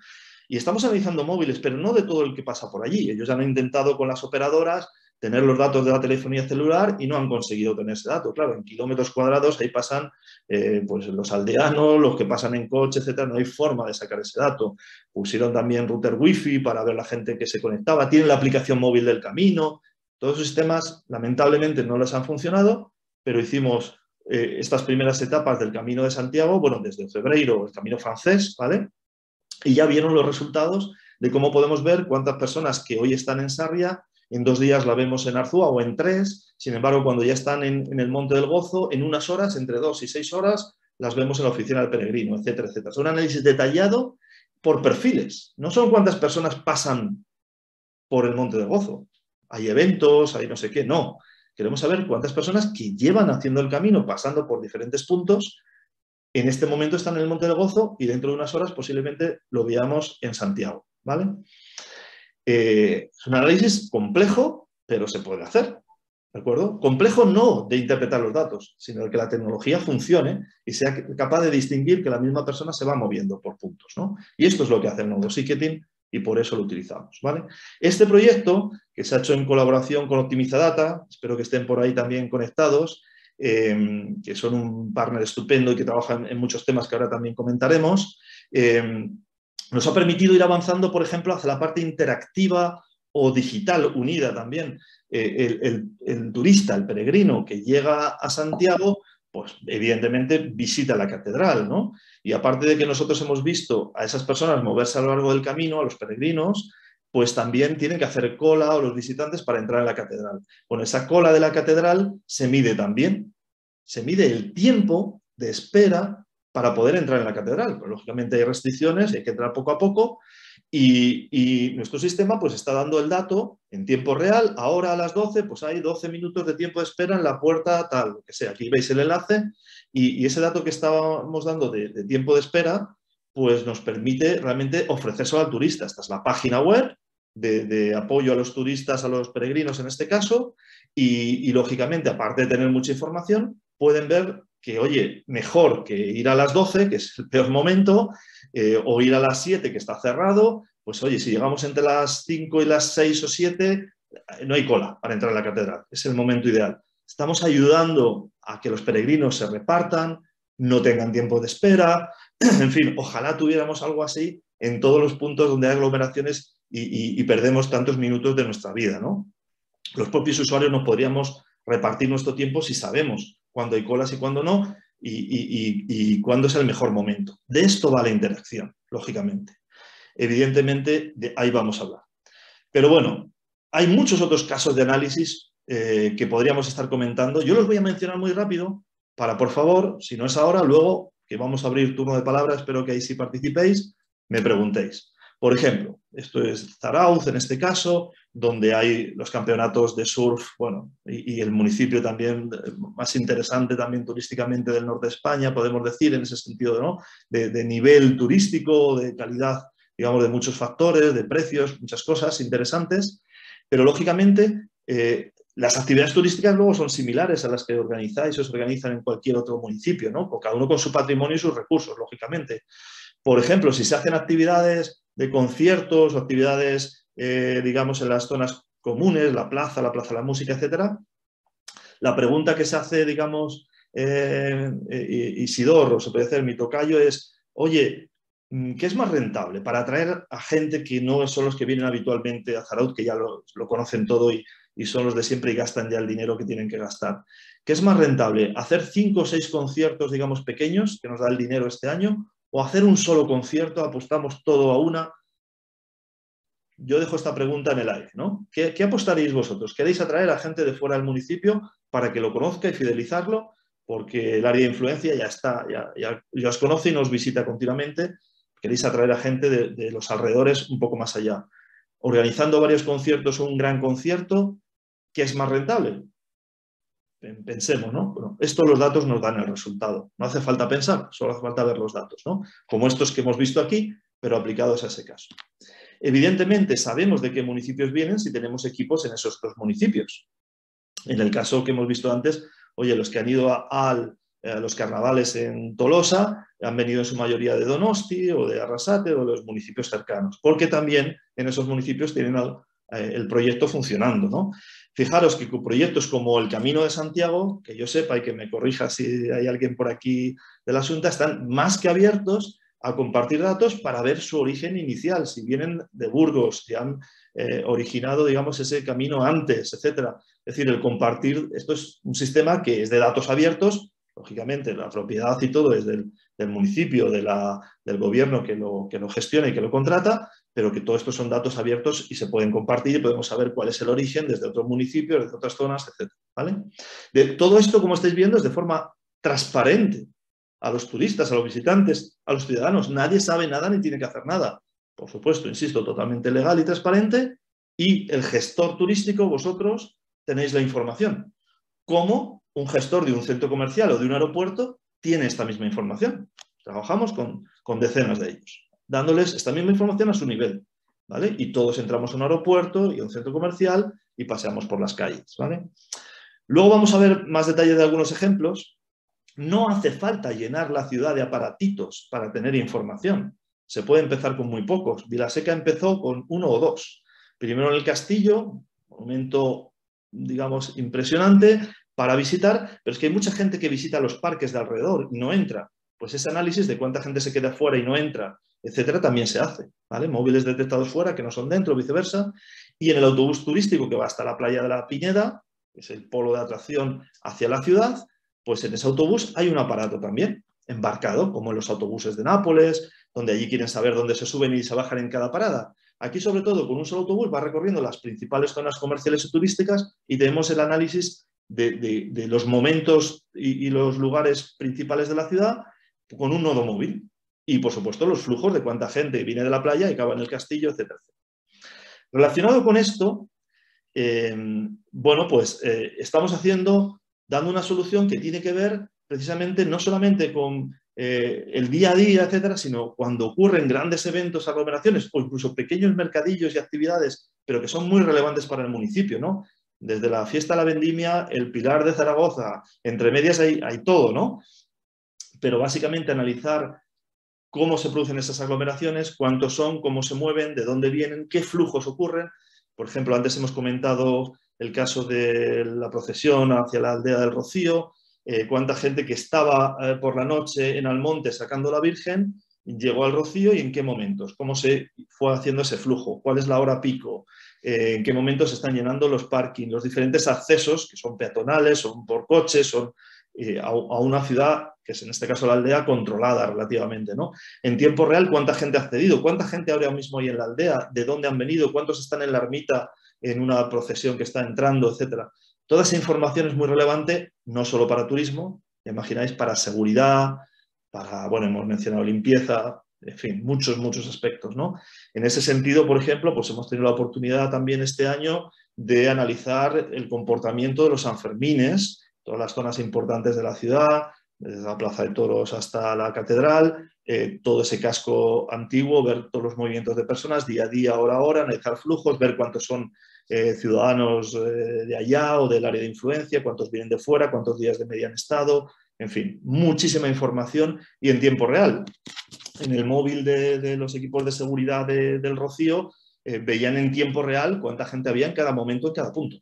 Y estamos analizando móviles, pero no de todo el que pasa por allí. Ellos han intentado con las operadoras tener los datos de la telefonía celular y no han conseguido tener ese dato. Claro, en kilómetros cuadrados ahí pasan eh, pues los aldeanos, los que pasan en coche, etcétera, no hay forma de sacar ese dato. Pusieron también router wifi para ver la gente que se conectaba, tienen la aplicación móvil del camino, todos esos sistemas lamentablemente no les han funcionado, pero hicimos eh, estas primeras etapas del Camino de Santiago, bueno, desde febrero, el Camino francés, ¿vale? Y ya vieron los resultados de cómo podemos ver cuántas personas que hoy están en Sarria en dos días la vemos en Arzúa o en tres, sin embargo, cuando ya están en, el Monte del Gozo, en unas horas, entre dos y seis horas, las vemos en la oficina del peregrino, etcétera, etcétera. Es un análisis detallado por perfiles, no son cuántas personas pasan por el Monte del Gozo. Hay eventos, hay no sé qué, no. Queremos saber cuántas personas que llevan haciendo el camino, pasando por diferentes puntos, en este momento están en el Monte del Gozo y dentro de unas horas posiblemente lo veamos en Santiago, ¿vale? Eh, es un análisis complejo, pero se puede hacer. ¿De acuerdo? Complejo no de interpretar los datos, sino de que la tecnología funcione y sea capaz de distinguir que la misma persona se va moviendo por puntos. ¿no? Y esto es lo que hace el nodo y por eso lo utilizamos. ¿vale? Este proyecto, que se ha hecho en colaboración con Optimizadata, espero que estén por ahí también conectados, em, que son un partner estupendo y que trabajan en muchos temas que ahora también comentaremos, em, nos ha permitido ir avanzando, por ejemplo, hacia la parte interactiva o digital unida también. Eh, el, turista, el peregrino que llega a Santiago, pues evidentemente visita la catedral, ¿no? Y aparte de que nosotros hemos visto a esas personas moverse a lo largo del camino, a los peregrinos, pues también tienen que hacer cola o los visitantes para entrar en la catedral. Con esa cola de la catedral se mide también, se mide el tiempo de espera para poder entrar en la catedral. Pues, lógicamente hay restricciones, hay que entrar poco a poco y, nuestro sistema pues está dando el dato en tiempo real. Ahora a las 12 pues hay 12 minutos de tiempo de espera en la puerta tal, que sea. Aquí veis el enlace y, ese dato que estábamos dando de, tiempo de espera pues nos permite realmente ofrecérselo al turista. Esta es la página web de, apoyo a los turistas, a los peregrinos en este caso, y, lógicamente, aparte de tener mucha información, pueden ver que, oye, mejor que ir a las 12, que es el peor momento, eh, o ir a las 7, que está cerrado, pues oye, si llegamos entre las 5 y las 6 o 7, eh, no hay cola para entrar a la catedral, es el momento ideal. Estamos ayudando a que los peregrinos se repartan, no tengan tiempo de espera, en fin, ojalá tuviéramos algo así en todos los puntos donde hay aglomeraciones y, y perdemos tantos minutos de nuestra vida, ¿no? Los propios usuarios nos podríamos repartir nuestro tiempo si sabemos cuándo hay colas y cuándo no, y, cuándo es el mejor momento. De esto va la interacción, lógicamente. Evidentemente, de ahí vamos a hablar. Pero bueno, hay muchos otros casos de análisis eh, que podríamos estar comentando. Yo los voy a mencionar muy rápido para, por favor, si no es ahora, luego que vamos a abrir turno de palabra, espero que ahí sí participéis, me preguntéis. Por ejemplo, esto es Zarauz en este caso, donde hay los campeonatos de surf, bueno, y, el municipio también eh, más interesante también turísticamente del norte de España, podemos decir, en ese sentido. De, nivel turístico, de calidad, digamos, de muchos factores, de precios, muchas cosas interesantes, pero lógicamente eh, las actividades turísticas luego son similares a las que organizáis o se organizan en cualquier otro municipio, ¿no? Cada uno con su patrimonio y sus recursos, lógicamente. Por ejemplo, si se hacen actividades de conciertos o actividades, eh, digamos, en las zonas comunes, la plaza, la plaza de la música, etc. La pregunta que se hace, digamos, eh, eh, Isidoro, se puede hacer mi tocayo, es, oye, mm, ¿qué es más rentable para atraer a gente que no son los que vienen habitualmente a Zaraut, que ya lo, conocen todo y, y, son los de siempre y gastan ya el dinero que tienen que gastar? ¿Qué es más rentable? ¿Hacer cinco o seis conciertos, digamos, pequeños, que nos da el dinero este año, o hacer un solo concierto, apostamos todo a una. Yo dejo esta pregunta en el aire, ¿no? ¿Qué, apostaréis vosotros? ¿Queréis atraer a gente de fuera del municipio para que lo conozca y fidelizarlo? porque el área de influencia ya está, ya, ya, os conoce y nos visita continuamente. Queréis atraer a gente de, los alrededores un poco más allá. Organizando varios conciertos o un gran concierto, ¿qué es más rentable? Pensemos, ¿no? Bueno, esto los datos nos dan el resultado. No hace falta pensar, solo hace falta ver los datos, ¿no? Como estos que hemos visto aquí, pero aplicados a ese caso. Evidentemente sabemos de qué municipios vienen si tenemos equipos en esos dos municipios. En el caso que hemos visto antes, oye, los que han ido a, los carnavales en Tolosa han venido en su mayoría de Donosti o de Arrasate o de los municipios cercanos, porque también en esos municipios tienen eh, el proyecto funcionando. ¿no? Fijaros que proyectos como el Camino de Santiago, que yo sepa y que me corrija si hay alguien por aquí del asunto, están más que abiertos a compartir datos para ver su origen inicial, si vienen de Burgos, si han eh, originado, digamos, ese camino antes, etcétera. Es decir, el compartir, esto es un sistema que es de datos abiertos, lógicamente la propiedad y todo es del, municipio, de la, del gobierno que lo, que lo gestiona y que lo contrata, pero que todo esto son datos abiertos y se pueden compartir y podemos saber cuál es el origen desde otros municipios, desde otras zonas, etcétera. ¿vale? De, todo esto, como estáis viendo, es de forma transparente a los turistas, a los visitantes, a los ciudadanos. Nadie sabe nada ni tiene que hacer nada. Por supuesto, insisto, totalmente legal y transparente. Y el gestor turístico, vosotros, tenéis la información. ¿Cómo un gestor de un centro comercial o de un aeropuerto tiene esta misma información? Trabajamos con, con decenas de ellos, dándoles esta misma información a su nivel. ¿vale? Y todos entramos a un aeropuerto y a un centro comercial y paseamos por las calles. ¿vale? Luego vamos a ver más detalles de algunos ejemplos no hace falta llenar la ciudad de aparatitos para tener información. Se puede empezar con muy pocos. Vilaseca empezó con uno o dos. Primero en el castillo, momento, digamos, impresionante para visitar, pero es que hay mucha gente que visita los parques de alrededor y no entra. Pues ese análisis de cuánta gente se queda fuera y no entra, etcétera, también se hace. ¿vale? Móviles detectados fuera que no son dentro, viceversa. Y en el autobús turístico que va hasta la playa de la Piñeda, que es el polo de atracción hacia la ciudad, pues en ese autobús hay un aparato también embarcado, como en los autobuses de Nápoles, donde allí quieren saber dónde se suben y se bajan en cada parada. Aquí, sobre todo, con un solo autobús va recorriendo las principales zonas comerciales y turísticas y tenemos el análisis de, los momentos y, los lugares principales de la ciudad con un nodo móvil. Y, por supuesto, los flujos de cuánta gente viene de la playa y acaba en el castillo, etc. Relacionado con esto, eh, bueno, pues eh, estamos haciendo dando una solución que tiene que ver precisamente no solamente con eh, el día a día, etcétera, sino cuando ocurren grandes eventos, aglomeraciones o incluso pequeños mercadillos y actividades, pero que son muy relevantes para el municipio, ¿no? Desde la fiesta a la vendimia, el Pilar de Zaragoza, entre medias hay, hay todo, ¿no? Pero básicamente analizar cómo se producen esas aglomeraciones, cuántos son, cómo se mueven, de dónde vienen, qué flujos ocurren. Por ejemplo, antes hemos comentado el caso de la procesión hacia la aldea del Rocío, eh, cuánta gente que estaba eh, por la noche en Almonte sacando la Virgen llegó al Rocío y en qué momentos, cómo se fue haciendo ese flujo, cuál es la hora pico, eh, en qué momentos se están llenando los parkings, los diferentes accesos que son peatonales, son por coches, son a, una ciudad, que es en este caso la aldea, controlada relativamente. ¿no? En tiempo real, ¿cuánta gente ha accedido? ¿Cuánta gente ahora mismo hay en la aldea? ¿De dónde han venido? ¿Cuántos están en la ermita en una procesión que está entrando, etcétera. Toda esa información es muy relevante, no solo para turismo, imagináis, para seguridad, para, bueno, hemos mencionado limpieza, en fin, muchos, muchos aspectos, ¿no? En ese sentido, por ejemplo, pues hemos tenido la oportunidad también este año de analizar el comportamiento de los Sanfermines, todas las zonas importantes de la ciudad, desde la Plaza de Toros hasta la Catedral, eh, todo ese casco antiguo, ver todos los movimientos de personas día a día, hora a hora, analizar flujos, ver cuántos son eh, ciudadanos eh, de allá o del área de influencia, cuántos vienen de fuera, cuántos días de media han estado, en fin, muchísima información y en tiempo real. En el móvil de, los equipos de seguridad del Rocío veían en tiempo real cuánta gente había en cada momento, en cada punto.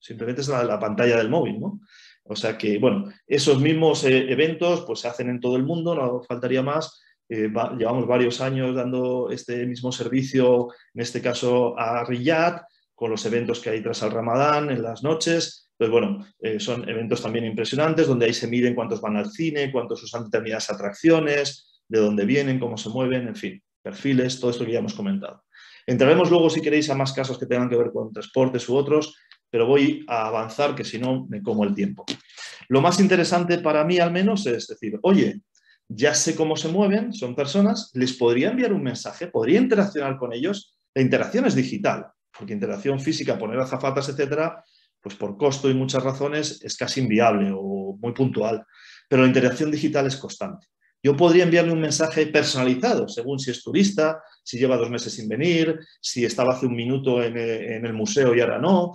Simplemente es la, la pantalla del móvil, ¿no? O sea que, bueno, esos mismos eh, eventos pues, se hacen en todo el mundo, no faltaría más. Eh, llevamos varios años dando este mismo servicio, en este caso a Riyadh, con los eventos que hay tras el Ramadán en las noches. Pues bueno, eh, son eventos también impresionantes, donde ahí se miden cuántos van al cine, cuántos usan determinadas atracciones, de dónde vienen, cómo se mueven, en fin, perfiles, todo esto que ya hemos comentado. Entraremos luego, si queréis, a más casos que tengan que ver con transportes u otros, pero voy a avanzar que si no me como el tiempo. Lo más interesante para mí al menos es decir, oye, ya sé cómo se mueven, son personas, les podría enviar un mensaje, podría interaccionar con ellos. La interacción es digital, porque interacción física, poner azafatas, etcétera, pues por costo y muchas razones es casi inviable o muy puntual, pero la interacción digital es constante. Yo podría enviarle un mensaje personalizado, según si es turista, si lleva dos meses sin venir, si estaba hace un minuto en, el museo y ahora no.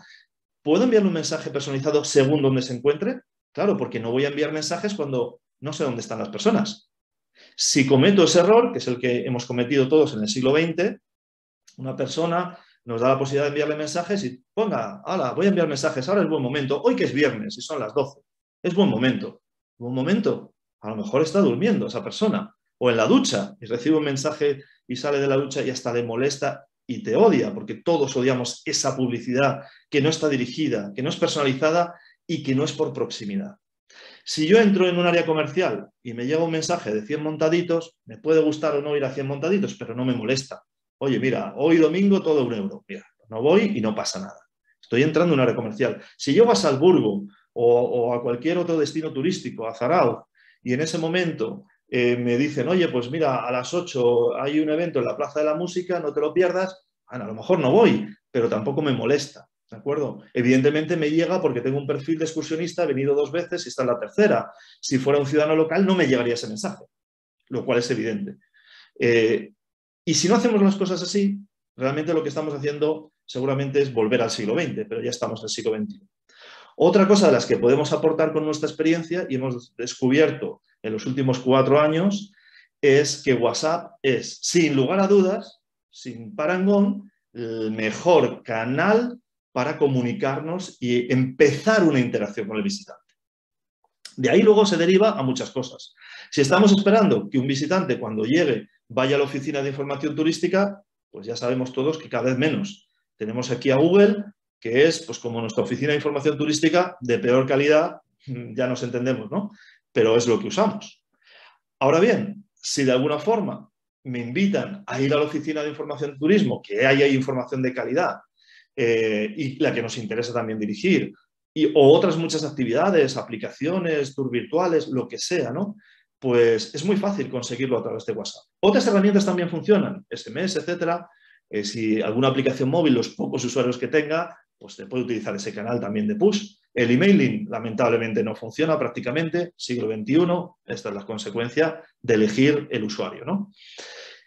¿Puedo enviarle un mensaje personalizado según donde se encuentre? Claro, porque no voy a enviar mensajes cuando no sé dónde están las personas. Si cometo ese error, que es el que hemos cometido todos en el siglo XX, una persona nos da la posibilidad de enviarle mensajes y ponga, hola, voy a enviar mensajes, ahora es buen momento, hoy que es viernes y son las 12, es buen momento. Buen momento, a lo mejor está durmiendo esa persona, o en la ducha y recibe un mensaje y sale de la ducha y hasta le molesta y te odia, porque todos odiamos esa publicidad que no está dirigida, que no es personalizada y que no es por proximidad. Si yo entro en un área comercial y me llega un mensaje de 100 montaditos, me puede gustar o no ir a 100 montaditos, pero no me molesta. Oye, mira, hoy domingo todo un euro. Mira, no voy y no pasa nada. Estoy entrando en un área comercial. Si yo vas a Salzburgo o, o a cualquier otro destino turístico, a Zarao, y en ese momento eh, me dicen, oye, pues mira, a las 8 hay un evento en la Plaza de la Música, no te lo pierdas, a lo mejor no voy, pero tampoco me molesta. ¿De acuerdo? Evidentemente me llega porque tengo un perfil de excursionista, he venido dos veces y está en la tercera. Si fuera un ciudadano local no me llegaría ese mensaje, lo cual es evidente. Eh, y si no hacemos las cosas así, realmente lo que estamos haciendo seguramente es volver al siglo XX, pero ya estamos en el siglo XXI. Otra cosa de las que podemos aportar con nuestra experiencia y hemos descubierto en los últimos cuatro años es que WhatsApp es, sin lugar a dudas, sin parangón, el mejor canal para comunicarnos y empezar una interacción con el visitante. De ahí luego se deriva a muchas cosas. Si estamos esperando que un visitante cuando llegue vaya a la oficina de información turística, pues ya sabemos todos que cada vez menos. Tenemos aquí a Google, que es pues como nuestra oficina de información turística de peor calidad, ya nos entendemos, ¿no? Pero es lo que usamos. Ahora bien, si de alguna forma me invitan a ir a la oficina de información de turismo, que haya información de calidad, eh, y la que nos interesa también dirigir, y, o otras muchas actividades, aplicaciones, tour virtuales, lo que sea, ¿no? Pues es muy fácil conseguirlo a través de WhatsApp. Otras herramientas también funcionan, SMS, etcétera. Eh, si alguna aplicación móvil, los pocos usuarios que tenga, pues te puede utilizar ese canal también de push. El emailing, lamentablemente, no funciona prácticamente, siglo XXI, esta es la consecuencia de elegir el usuario, ¿no?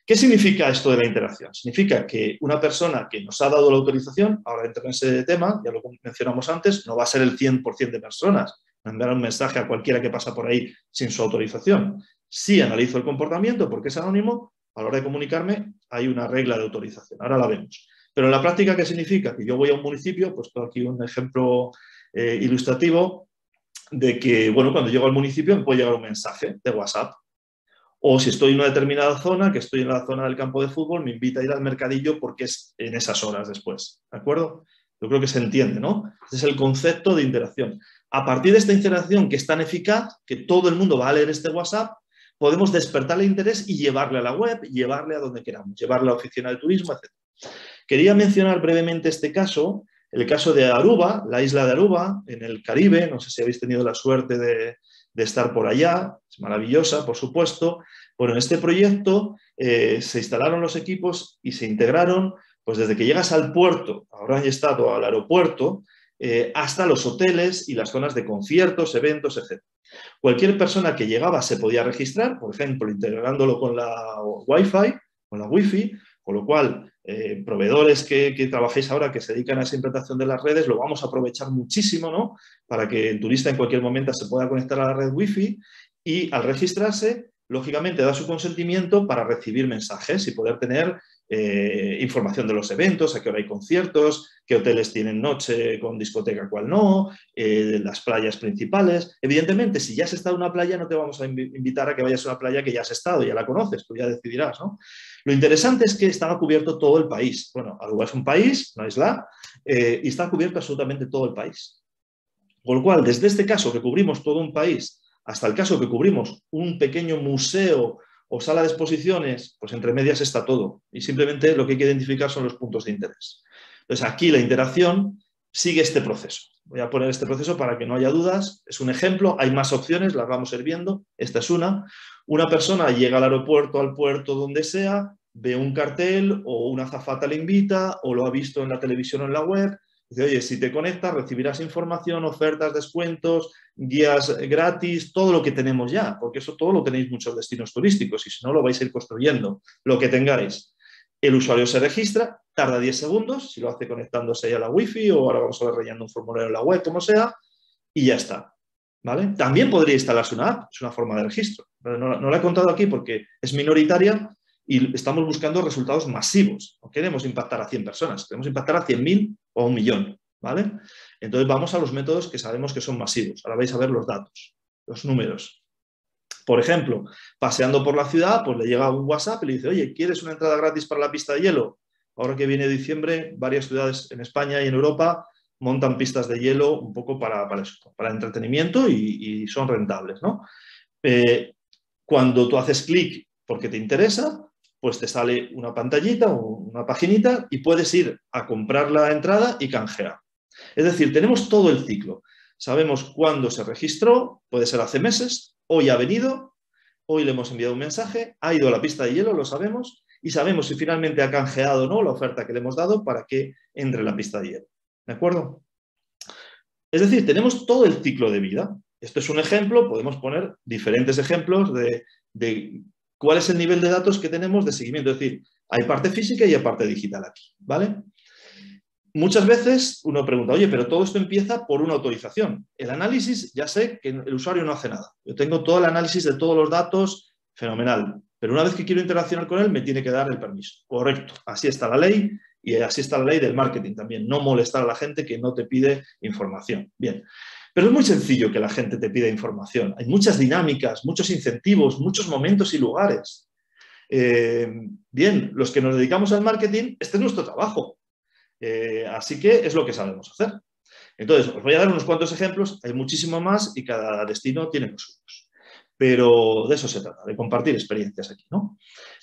¿Qué significa esto de la interacción? Significa que una persona que nos ha dado la autorización, ahora entro en ese tema, ya lo mencionamos antes, no va a ser el 100% de personas, mandar un mensaje a cualquiera que pasa por ahí sin su autorización. Si analizo el comportamiento porque es anónimo, a la hora de comunicarme hay una regla de autorización, ahora la vemos. Pero en la práctica, ¿qué significa? Que yo voy a un municipio, pues aquí un ejemplo eh, ilustrativo de que, bueno, cuando llego al municipio me puede llegar un mensaje de WhatsApp o si estoy en una determinada zona, que estoy en la zona del campo de fútbol, me invita a ir al mercadillo porque es en esas horas después. ¿De acuerdo? Yo creo que se entiende, ¿no? Ese es el concepto de interacción. A partir de esta interacción que es tan eficaz, que todo el mundo va a leer este WhatsApp, podemos despertarle interés y llevarle a la web, llevarle a donde queramos, llevarle a la oficina de turismo, etc. Quería mencionar brevemente este caso, el caso de Aruba, la isla de Aruba, en el Caribe, no sé si habéis tenido la suerte de, estar por allá, es maravillosa, por supuesto. Bueno, en este proyecto eh, se instalaron los equipos y se integraron, pues desde que llegas al puerto, ahora ya estado al aeropuerto, eh, hasta los hoteles y las zonas de conciertos, eventos, etc. Cualquier persona que llegaba se podía registrar, por ejemplo, integrándolo con la Wi-Fi, con la Wi-Fi, con lo cual, eh, proveedores que, trabajéis ahora que se dedican a esa implantación de las redes, lo vamos a aprovechar muchísimo, ¿no? Para que el turista en cualquier momento se pueda conectar a la red Wi-Fi y al registrarse, lógicamente da su consentimiento para recibir mensajes y poder tener eh, información de los eventos, a qué hora hay conciertos, qué hoteles tienen noche con discoteca, cuál no, eh, las playas principales. Evidentemente, si ya has estado en una playa, no te vamos a invitar a que vayas a una playa que ya has estado, ya la conoces, tú ya decidirás, ¿no? Lo interesante es que estaba cubierto todo el país. Bueno, Aruba es un país, una isla, eh, y está cubierto absolutamente todo el país. Con lo cual, desde este caso que cubrimos todo un país hasta el caso que cubrimos un pequeño museo o sala de exposiciones, pues entre medias está todo. Y simplemente lo que hay que identificar son los puntos de interés. Entonces, aquí la interacción sigue este proceso. Voy a poner este proceso para que no haya dudas. Es un ejemplo, hay más opciones, las vamos a ir viendo. Esta es una. Una persona llega al aeropuerto, al puerto, donde sea, ve un cartel o una zafata le invita o lo ha visto en la televisión o en la web. Dice, oye, si te conectas recibirás información, ofertas, descuentos, guías gratis, todo lo que tenemos ya, porque eso todo lo tenéis muchos destinos turísticos y si no lo vais a ir construyendo, lo que tengáis. El usuario se registra, tarda 10 segundos, si lo hace conectándose a la wifi o ahora vamos a ver rellenando un formulario en la web, como sea, y ya está. ¿Vale? También podría instalarse una app, es una forma de registro. No, no la he contado aquí porque es minoritaria y estamos buscando resultados masivos. No queremos impactar a 100 personas, queremos impactar a 100.000 o a un millón. ¿vale? Entonces vamos a los métodos que sabemos que son masivos. Ahora vais a ver los datos, los números. Por ejemplo, paseando por la ciudad, pues le llega un WhatsApp y le dice, oye, ¿quieres una entrada gratis para la pista de hielo? Ahora que viene diciembre, varias ciudades en España y en Europa montan pistas de hielo un poco para, para, para entretenimiento y, son rentables. ¿no? Eh, cuando tú haces clic porque te interesa, pues te sale una pantallita o una paginita y puedes ir a comprar la entrada y canjear. Es decir, tenemos todo el ciclo. Sabemos cuándo se registró, puede ser hace meses, hoy ha venido, hoy le hemos enviado un mensaje, ha ido a la pista de hielo, lo sabemos, y sabemos si finalmente ha canjeado o no la oferta que le hemos dado para que entre en la pista de hielo. ¿De acuerdo? Es decir, tenemos todo el ciclo de vida. Esto es un ejemplo, podemos poner diferentes ejemplos de, de cuál es el nivel de datos que tenemos de seguimiento. Es decir, hay parte física y hay parte digital aquí, ¿vale? Muchas veces uno pregunta, oye, pero todo esto empieza por una autorización. El análisis, ya sé que el usuario no hace nada. Yo tengo todo el análisis de todos los datos, fenomenal. Pero una vez que quiero interaccionar con él, me tiene que dar el permiso. Correcto, así está la ley y así está la ley del marketing también. No molestar a la gente que no te pide información. Bien, pero es muy sencillo que la gente te pida información. Hay muchas dinámicas, muchos incentivos, muchos momentos y lugares. Eh, bien, los que nos dedicamos al marketing, este es nuestro trabajo. Eh, así que es lo que sabemos hacer. Entonces, os voy a dar unos cuantos ejemplos, hay muchísimo más y cada destino tiene los suyos. Pero de eso se trata, de compartir experiencias aquí. ¿no?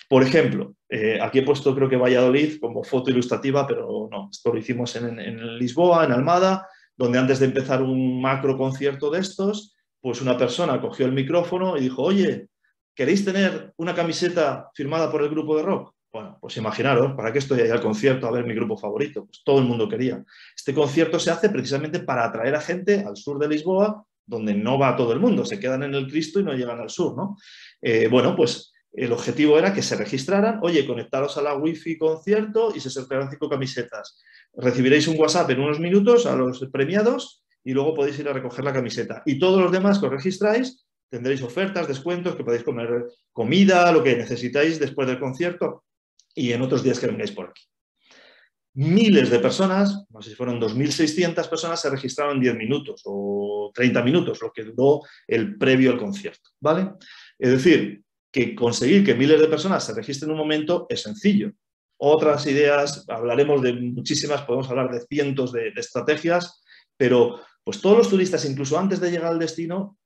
Por ejemplo, eh, aquí he puesto creo que Valladolid como foto ilustrativa, pero no, esto lo hicimos en Lisboa, en Almada, donde antes de empezar un macro concierto de estos, pues una persona cogió el micrófono y dijo, oye, ¿queréis tener una camiseta firmada por el grupo de rock? Bueno, pues imaginaros, ¿para qué estoy ahí al concierto a ver mi grupo favorito? Pues todo el mundo quería. Este concierto se hace precisamente para atraer a gente al sur de Lisboa, donde no va todo el mundo, se quedan en el Cristo y no llegan al sur, ¿no? Eh, bueno, pues el objetivo era que se registraran, oye, conectaros a la wifi concierto y se sortearon cinco camisetas. Recibiréis un WhatsApp en unos minutos a los premiados y luego podéis ir a recoger la camiseta. Y todos los demás que os registráis tendréis ofertas, descuentos, que podéis comer comida, lo que necesitáis después del concierto y en otros días que vengáis por aquí. Miles de personas, no sé si fueron 2.600 personas, se registraron en 10 minutos o 30 minutos, lo que duró el previo al concierto. ¿vale? Es decir, que conseguir que miles de personas se registren en un momento es sencillo. Otras ideas, hablaremos de muchísimas, podemos hablar de cientos de, estrategias, pero pues todos los turistas, incluso antes de llegar al destino,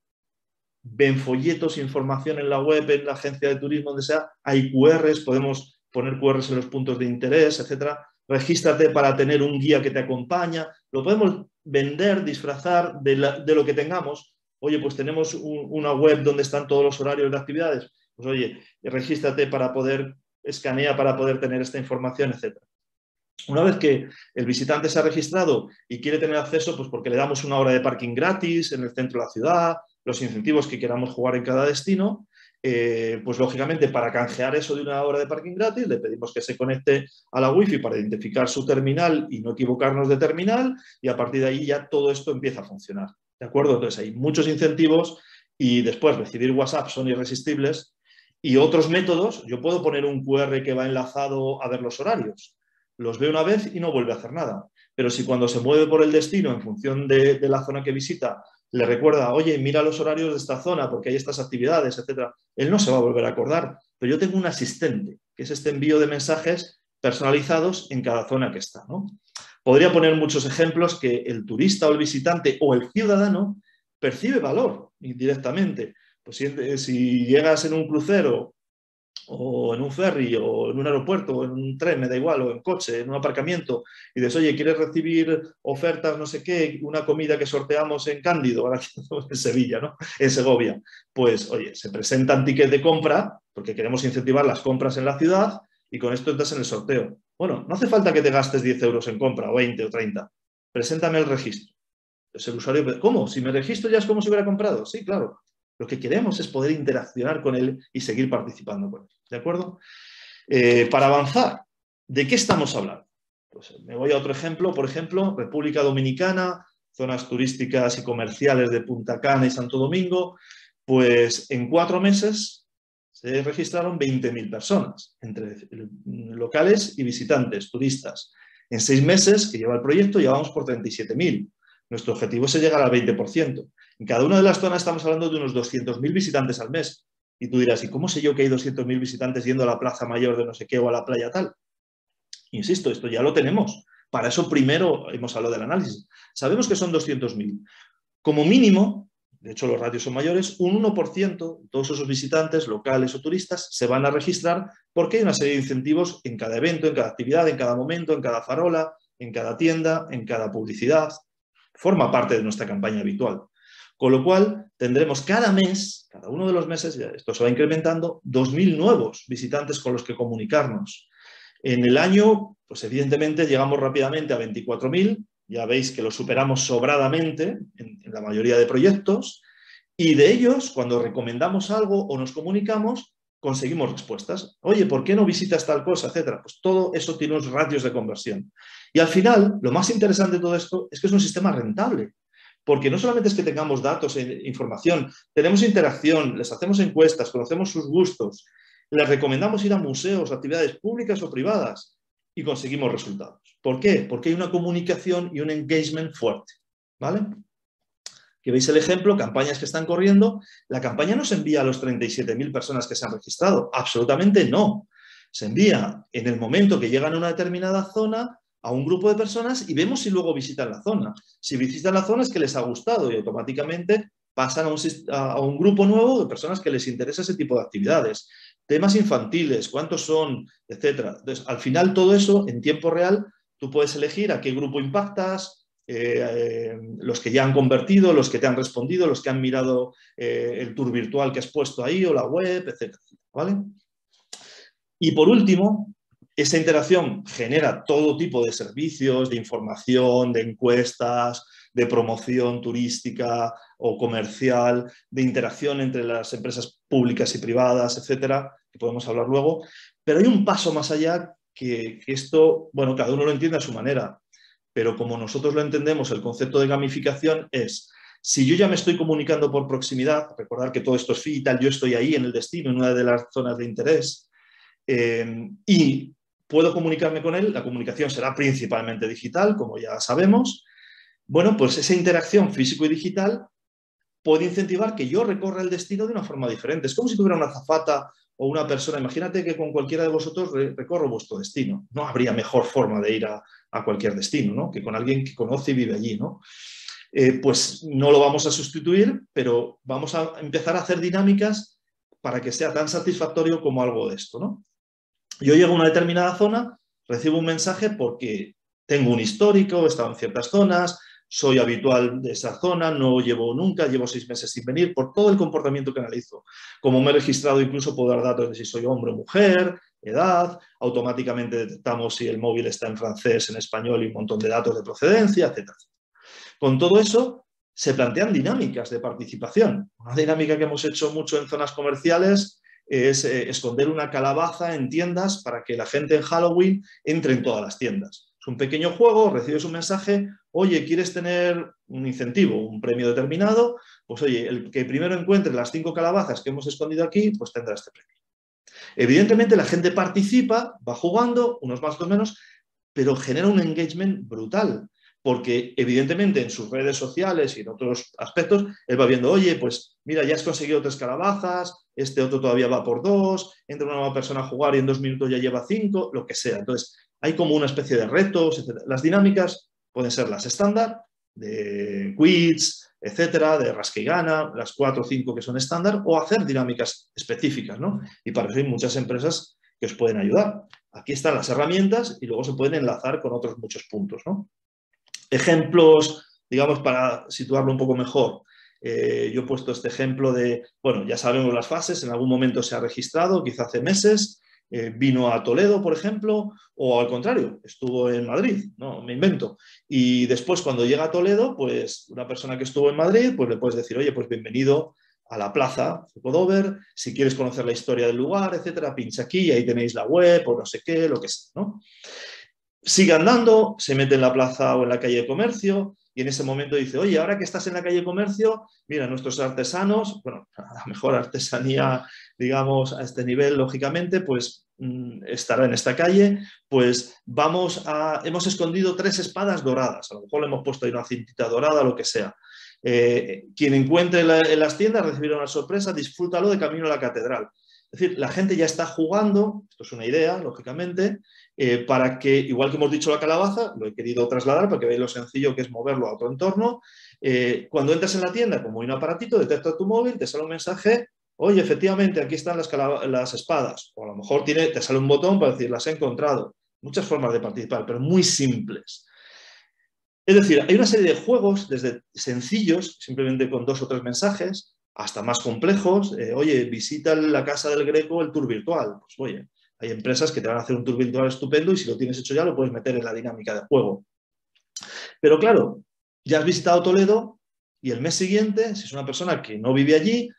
ven folletos, información en la web, en la agencia de turismo, donde sea, hay QRs, podemos poner QRs en los puntos de interés, etcétera. Regístrate para tener un guía que te acompaña. Lo podemos vender, disfrazar de, lo que tengamos. Oye, pues tenemos una web donde están todos los horarios de actividades pues oye, regístrate para poder, escanea para poder tener esta información, etc. Una vez que el visitante se ha registrado y quiere tener acceso, pues porque le damos una hora de parking gratis en el centro de la ciudad, los incentivos que queramos jugar en cada destino, eh, pues lógicamente para canjear eso de una hora de parking gratis le pedimos que se conecte a la wifi para identificar su terminal y no equivocarnos de terminal y a partir de ahí ya todo esto empieza a funcionar. ¿De acuerdo? Entonces hay muchos incentivos y después recibir WhatsApp son irresistibles y otros métodos, yo puedo poner un QR que va enlazado a ver los horarios. Los ve una vez y no vuelve a hacer nada. Pero si cuando se mueve por el destino en función de, la zona que visita, le recuerda, oye, mira los horarios de esta zona porque hay estas actividades, etc., él no se va a volver a acordar. Pero yo tengo un asistente, que es este envío de mensajes personalizados en cada zona que está. Podría poner muchos ejemplos que el turista o el visitante o el ciudadano percibe valor indirectamente. Pues si, llegas en un crucero o en un ferry, o en un aeropuerto, o en un tren, me da igual, o en coche, en un aparcamiento, y dices, oye, ¿quieres recibir ofertas, no sé qué, una comida que sorteamos en Cándido, en Sevilla, ¿no? En Segovia. Pues, oye, se presentan tickets de compra, porque queremos incentivar las compras en la ciudad, y con esto entras en el sorteo. Bueno, no hace falta que te gastes 10 euros en compra, o 20 o 30. Preséntame el registro. Es el usuario, ¿cómo? Si me registro ya es como si hubiera comprado. Sí, claro. Lo que queremos es poder interaccionar con él y seguir participando con él. ¿De acuerdo? Eh, para avanzar, ¿de qué estamos hablando? Pues me voy a otro ejemplo, por ejemplo, República Dominicana, zonas turísticas y comerciales de Punta Cana y Santo Domingo, pues en cuatro meses se registraron 20.000 personas, entre locales y visitantes, turistas. En seis meses que lleva el proyecto llevamos por 37.000. Nuestro objetivo es llegar al 20%. En cada una de las zonas estamos hablando de unos 200.000 visitantes al mes. Y tú dirás, ¿y cómo sé yo que hay 200.000 visitantes yendo a la plaza mayor de no sé qué o a la playa tal? Insisto, esto ya lo tenemos. Para eso primero hemos hablado del análisis. Sabemos que son 200.000. Como mínimo, de hecho los ratios son mayores, un 1% de todos esos visitantes locales o turistas se van a registrar porque hay una serie de incentivos en cada evento, en cada actividad, en cada momento, en cada farola, en cada tienda, en cada publicidad. Forma parte de nuestra campaña habitual. Con lo cual, tendremos cada mes, cada uno de los meses, esto se va incrementando, 2.000 nuevos visitantes con los que comunicarnos. En el año, pues evidentemente llegamos rápidamente a 24.000, ya veis que lo superamos sobradamente en, en la mayoría de proyectos, y de ellos, cuando recomendamos algo o nos comunicamos, conseguimos respuestas. Oye, ¿por qué no visitas tal cosa? Etcétera. Pues todo eso tiene unos ratios de conversión. Y al final, lo más interesante de todo esto es que es un sistema rentable porque no solamente es que tengamos datos e información, tenemos interacción, les hacemos encuestas, conocemos sus gustos, les recomendamos ir a museos, actividades públicas o privadas y conseguimos resultados. ¿Por qué? Porque hay una comunicación y un engagement fuerte. ¿Vale? Que veis el ejemplo, campañas que están corriendo. La campaña no se envía a los 37.000 personas que se han registrado. Absolutamente no. Se envía en el momento que llegan a una determinada zona a un grupo de personas y vemos si luego visitan la zona. Si visitan la zona es que les ha gustado y automáticamente pasan a un, grupo nuevo de personas que les interesa ese tipo de actividades. Temas infantiles, cuántos son, etcétera. Entonces, al final todo eso en tiempo real tú puedes elegir a qué grupo impactas, eh, eh, los que ya han convertido, los que te han respondido, los que han mirado eh, el tour virtual que has puesto ahí o la web, etcétera. ¿Vale? Y por último, esa interacción genera todo tipo de servicios, de información, de encuestas, de promoción turística o comercial, de interacción entre las empresas públicas y privadas, etcétera, que podemos hablar luego. Pero hay un paso más allá que, esto, bueno, cada uno lo entiende a su manera, pero como nosotros lo entendemos, el concepto de gamificación es si yo ya me estoy comunicando por proximidad, recordar que todo esto es fit yo estoy ahí en el destino, en una de las zonas de interés, eh, y puedo comunicarme con él, la comunicación será principalmente digital, como ya sabemos. Bueno, pues esa interacción físico y digital puede incentivar que yo recorra el destino de una forma diferente. Es como si tuviera una zafata o una persona. Imagínate que con cualquiera de vosotros recorro vuestro destino. No habría mejor forma de ir a, cualquier destino, ¿no? Que con alguien que conoce y vive allí, ¿no? Eh, pues no lo vamos a sustituir, pero vamos a empezar a hacer dinámicas para que sea tan satisfactorio como algo de esto, ¿no? Yo llego a una determinada zona, recibo un mensaje porque tengo un histórico, he estado en ciertas zonas, soy habitual de esa zona, no llevo nunca, llevo seis meses sin venir, por todo el comportamiento que analizo. Como me he registrado, incluso puedo dar datos de si soy hombre o mujer, edad, automáticamente detectamos si el móvil está en francés, en español y un montón de datos de procedencia, etc. Con todo eso, se plantean dinámicas de participación. Una dinámica que hemos hecho mucho en zonas comerciales es eh, esconder una calabaza en tiendas para que la gente en Halloween entre en todas las tiendas. Es un pequeño juego, recibes un mensaje, oye, ¿quieres tener un incentivo, un premio determinado? Pues oye, el que primero encuentre las cinco calabazas que hemos escondido aquí, pues tendrá este premio. Evidentemente la gente participa, va jugando, unos más, otros menos, pero genera un engagement brutal porque evidentemente en sus redes sociales y en otros aspectos, él va viendo, oye, pues mira, ya has conseguido tres calabazas, este otro todavía va por dos, entra una nueva persona a jugar y en dos minutos ya lleva cinco, lo que sea. Entonces, hay como una especie de retos, etc. Las dinámicas pueden ser las estándar de quits, etcétera, de rasquigana, las cuatro o cinco que son estándar, o hacer dinámicas específicas, ¿no? Y para eso hay muchas empresas que os pueden ayudar. Aquí están las herramientas y luego se pueden enlazar con otros muchos puntos, ¿no? Ejemplos, digamos, para situarlo un poco mejor. Eh, yo he puesto este ejemplo de, bueno, ya sabemos las fases, en algún momento se ha registrado, quizá hace meses, eh, vino a Toledo, por ejemplo, o al contrario, estuvo en Madrid, no, me invento. Y después cuando llega a Toledo, pues una persona que estuvo en Madrid, pues le puedes decir, oye, pues bienvenido a la plaza Codover, si quieres conocer la historia del lugar, etcétera, pincha aquí y ahí tenéis la web o no sé qué, lo que sea, ¿no? Sigue andando, se mete en la plaza o en la calle de comercio, y en ese momento dice, oye, ahora que estás en la calle comercio, mira, nuestros artesanos, bueno, la mejor artesanía, digamos, a este nivel, lógicamente, pues mm, estará en esta calle, pues vamos a, hemos escondido tres espadas doradas, a lo mejor le hemos puesto ahí una cintita dorada, lo que sea. Eh, quien encuentre en las tiendas recibirá una sorpresa, disfrútalo de camino a la catedral. Es decir, la gente ya está jugando, esto es una idea, lógicamente, eh, para que, igual que hemos dicho la calabaza, lo he querido trasladar para que veáis lo sencillo que es moverlo a otro entorno. Eh, cuando entras en la tienda, como hay un aparatito, detecta tu móvil, te sale un mensaje, oye, efectivamente, aquí están las, espadas. O a lo mejor tiene, te sale un botón para decir, las he encontrado. Muchas formas de participar, pero muy simples. Es decir, hay una serie de juegos, desde sencillos, simplemente con dos o tres mensajes, hasta más complejos. Eh, oye, visita la casa del Greco el tour virtual. Pues oye, hay empresas que te van a hacer un tour virtual estupendo y si lo tienes hecho ya lo puedes meter en la dinámica de juego. Pero claro, ya has visitado Toledo y el mes siguiente, si es una persona que no vive allí,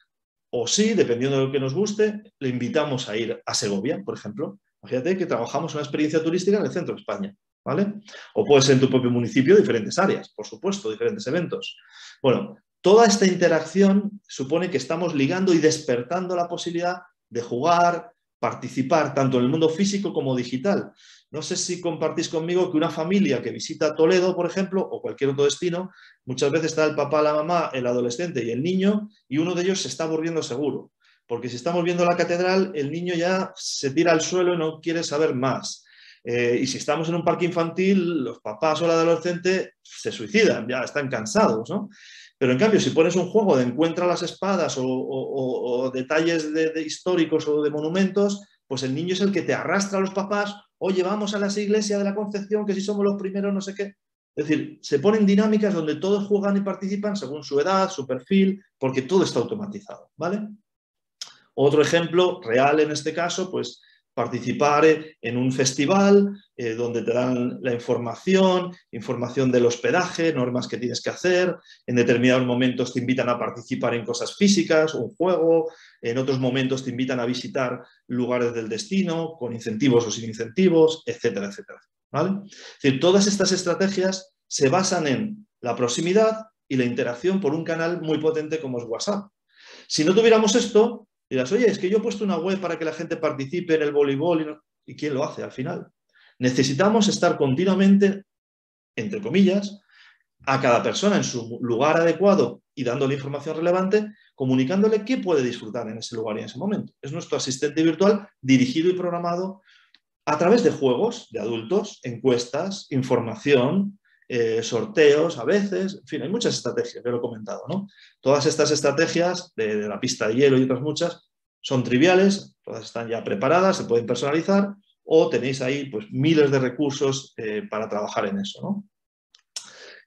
o sí, dependiendo de lo que nos guste, le invitamos a ir a Segovia, por ejemplo. Imagínate que trabajamos una experiencia turística en el centro de España, ¿vale? O puede ser en tu propio municipio diferentes áreas, por supuesto, diferentes eventos. Bueno, Toda esta interacción supone que estamos ligando y despertando la posibilidad de jugar, participar tanto en el mundo físico como digital. No sé si compartís conmigo que una familia que visita Toledo, por ejemplo, o cualquier otro destino, muchas veces está el papá, la mamá, el adolescente y el niño, y uno de ellos se está aburriendo seguro. Porque si estamos viendo la catedral, el niño ya se tira al suelo y no quiere saber más. Eh, y si estamos en un parque infantil, los papás o el adolescente se suicidan, ya están cansados. ¿no? Pero en cambio, si pones un juego de encuentra las espadas o, detalles de, históricos o de monumentos, pues el niño es el que te arrastra a los papás, oye, vamos a las iglesias de la Concepción, que si somos los primeros, no sé qué. Es decir, se ponen dinámicas donde todos juegan y participan según su edad, su perfil, porque todo está automatizado, ¿vale? Otro ejemplo real en este caso, pues participar en un festival eh, donde te dan la información, información del hospedaje, normas que tienes que hacer, en determinados momentos te invitan a participar en cosas físicas, un juego, en otros momentos te invitan a visitar lugares del destino, con incentivos o sin incentivos, etcétera, etcétera. ¿vale? Es decir, todas estas estrategias se basan en la proximidad y la interacción por un canal muy potente como es WhatsApp. Si no tuviéramos esto, dirás, oye, es que yo he puesto una web para que la gente participe en el voleibol y, quién lo hace al final. Necesitamos estar continuamente, entre comillas, a cada persona en su lugar adecuado y dándole información relevante, comunicándole qué puede disfrutar en ese lugar y en ese momento. Es nuestro asistente virtual dirigido y programado a través de juegos de adultos, encuestas, información, eh, sorteos a veces, en fin, hay muchas estrategias, ya lo he comentado, ¿no? Todas estas estrategias de, la pista de hielo y otras muchas son triviales, todas están ya preparadas, se pueden personalizar o tenéis ahí pues miles de recursos eh, para trabajar en eso, ¿no?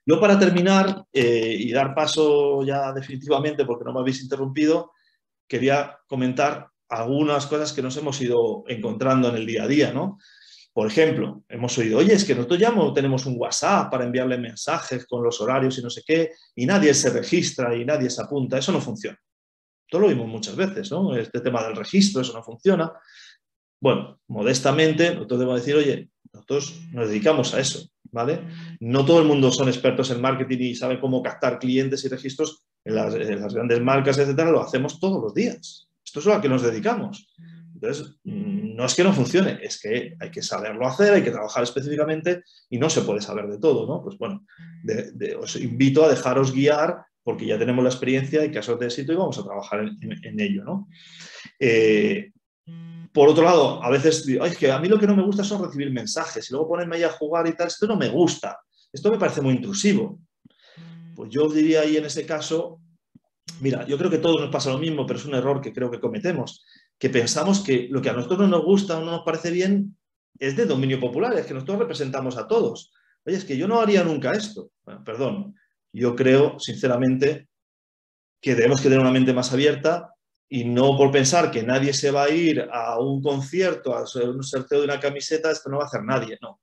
Yo para terminar eh, y dar paso ya definitivamente, porque no me habéis interrumpido, quería comentar algunas cosas que nos hemos ido encontrando en el día a día, ¿no? Por ejemplo, hemos oído, oye, es que nosotros ya tenemos un WhatsApp para enviarle mensajes con los horarios y no sé qué, y nadie se registra y nadie se apunta. Eso no funciona. Todo lo vimos muchas veces, ¿no? Este tema del registro, eso no funciona. Bueno, modestamente, nosotros debemos decir, oye, nosotros nos dedicamos a eso, ¿vale? No todo el mundo son expertos en marketing y sabe cómo captar clientes y registros en las, en las grandes marcas, etcétera, lo hacemos todos los días. Esto es a lo que nos dedicamos. Entonces, no es que no funcione, es que hay que saberlo hacer, hay que trabajar específicamente y no se puede saber de todo, ¿no? Pues bueno, os invito a dejaros guiar porque ya tenemos la experiencia y casos de éxito y vamos a trabajar en, ello, ¿no? Eh, por otro lado, a veces digo, es que a mí lo que no me gusta son recibir mensajes y luego ponerme ahí a jugar y tal, esto no me gusta, esto me parece muy intrusivo. Pues yo diría ahí en ese caso, mira, yo creo que todos nos pasa lo mismo, pero es un error que creo que cometemos, que pensamos que lo que a nosotros no nos gusta o no nos parece bien es de dominio popular, es que nosotros representamos a todos. Oye, es que yo no haría nunca esto. perdón, yo creo, sinceramente, que debemos tener una mente más abierta y no por pensar que nadie se va a ir a un concierto, a un sorteo de una camiseta, esto no va a hacer nadie, no.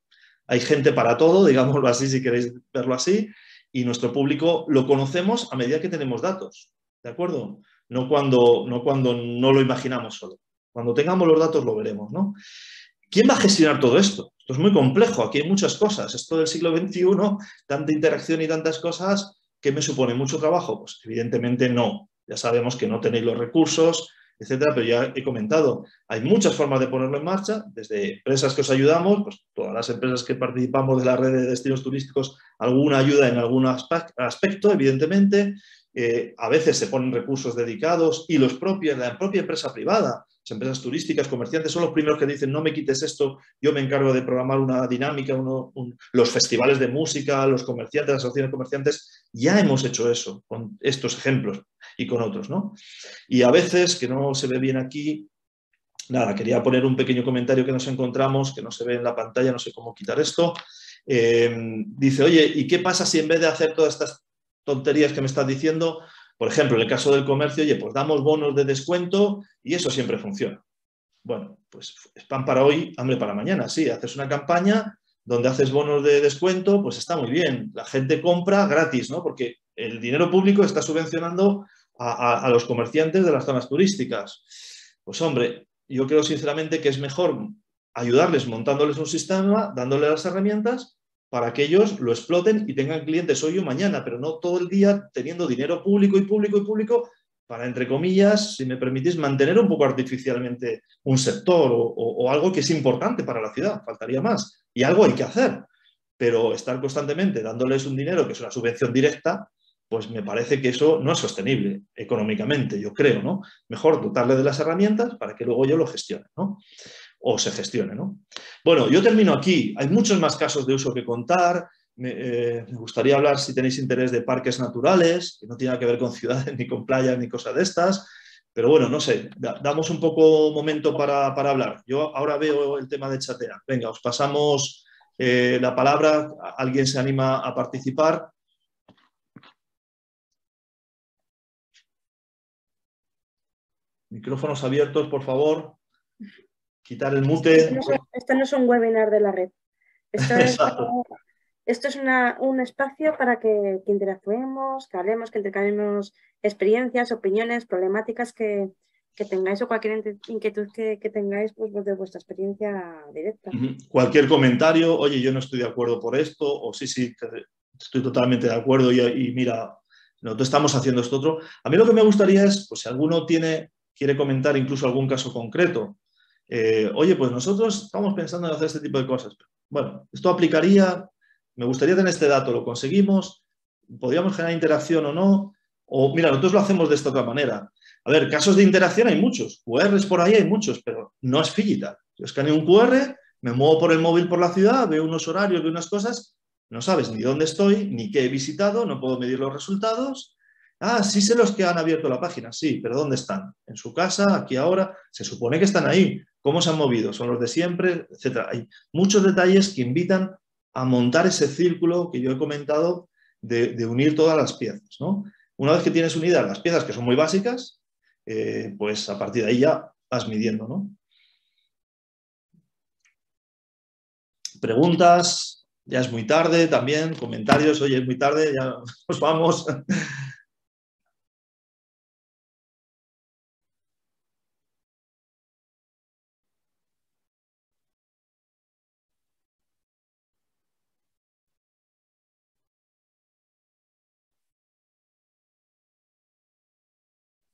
Hay gente para todo, digámoslo así, si queréis verlo así, y nuestro público lo conocemos a medida que tenemos datos, ¿de acuerdo? No cuando no, cuando no lo imaginamos solo. Cuando tengamos los datos lo veremos, ¿no? ¿Quién va a gestionar todo esto? Esto es muy complejo, aquí hay muchas cosas. Esto del siglo XXI, tanta interacción y tantas cosas, ¿qué me supone? ¿Mucho trabajo? Pues evidentemente no. Ya sabemos que no tenéis los recursos, etcétera, pero ya he comentado, hay muchas formas de ponerlo en marcha, desde empresas que os ayudamos, pues todas las empresas que participamos de la red de destinos turísticos, alguna ayuda en algún aspecto, evidentemente, eh, a veces se ponen recursos dedicados y los propios, la propia empresa privada, las empresas turísticas, comerciantes, son los primeros que dicen no me quites esto, yo me encargo de programar una dinámica, los festivales de música, los comerciantes, las asociaciones de comerciantes, ya hemos hecho eso con estos ejemplos y con otros, ¿no? Y a veces, que no se ve bien aquí, nada, quería poner un pequeño comentario que nos encontramos, que no se ve en la pantalla, no sé cómo quitar esto. Eh, dice, oye, ¿y qué pasa si en vez de hacer todas estas tonterías que me estás diciendo, por ejemplo, en el caso del comercio, oye, pues damos bonos de descuento y eso siempre funciona. Bueno, pues es pan para hoy, hambre para mañana. Sí, haces una campaña donde haces bonos de descuento, pues está muy bien. La gente compra gratis, ¿no? Porque el dinero público está subvencionando a, a los comerciantes de las zonas turísticas. Pues hombre, yo creo sinceramente que es mejor ayudarles montándoles un sistema, dándoles las herramientas para que ellos lo exploten y tengan clientes hoy o mañana, pero no todo el día teniendo dinero público y público y público para, entre comillas, si me permitís, mantener un poco artificialmente un sector o, algo que es importante para la ciudad, faltaría más. Y algo hay que hacer, pero estar constantemente dándoles un dinero que es una subvención directa, pues me parece que eso no es sostenible económicamente, yo creo, ¿no? Mejor dotarle de las herramientas para que luego yo lo gestione, ¿no? O se gestione. ¿no? Bueno, yo termino aquí. Hay muchos más casos de uso que contar. Eh, me, gustaría hablar, si tenéis interés, de parques naturales, que no tiene que ver con ciudades, ni con playas, ni cosas de estas. Pero bueno, no sé, damos un poco momento para, hablar. Yo ahora veo el tema de chatear. Venga, os pasamos eh, la palabra. ¿Alguien se anima a participar? Micrófonos abiertos, por favor quitar el mute. Esto no, es, un webinar de la red. Esto es, esto es un espacio para que, interactuemos, que hablemos, que intercambiemos experiencias, opiniones, problemáticas que, tengáis o cualquier inquietud que, tengáis pues, pues, de vuestra experiencia directa. Cualquier comentario, oye, yo no estoy de acuerdo por esto, o sí, sí, estoy totalmente de acuerdo y, y mira, nosotros estamos haciendo esto otro. A mí lo que me gustaría es, pues si alguno tiene, quiere comentar incluso algún caso concreto, eh, oye, pues nosotros estamos pensando en hacer este tipo de cosas. Bueno, esto aplicaría, me gustaría tener este dato, lo conseguimos, podríamos generar interacción o no, o mira, nosotros lo hacemos de esta otra manera. A ver, casos de interacción hay muchos, QRs por ahí hay muchos, pero no es digital. Yo escaneo un QR, me muevo por el móvil por la ciudad, veo unos horarios, veo unas cosas, no sabes ni dónde estoy, ni qué he visitado, no puedo medir los resultados. Ah, sí sé los que han abierto la página, sí, pero ¿dónde están? ¿En su casa? ¿Aquí ahora? Se supone que están ahí, cómo se han movido, son los de siempre, etc. Hay muchos detalles que invitan a montar ese círculo que yo he comentado de, unir todas las piezas. Una vez que tienes unidas las piezas que son muy básicas, eh, pues a partir de ahí ya vas midiendo. ¿no? Preguntas, ya es muy tarde también, comentarios, oye, es muy tarde, ya nos vamos.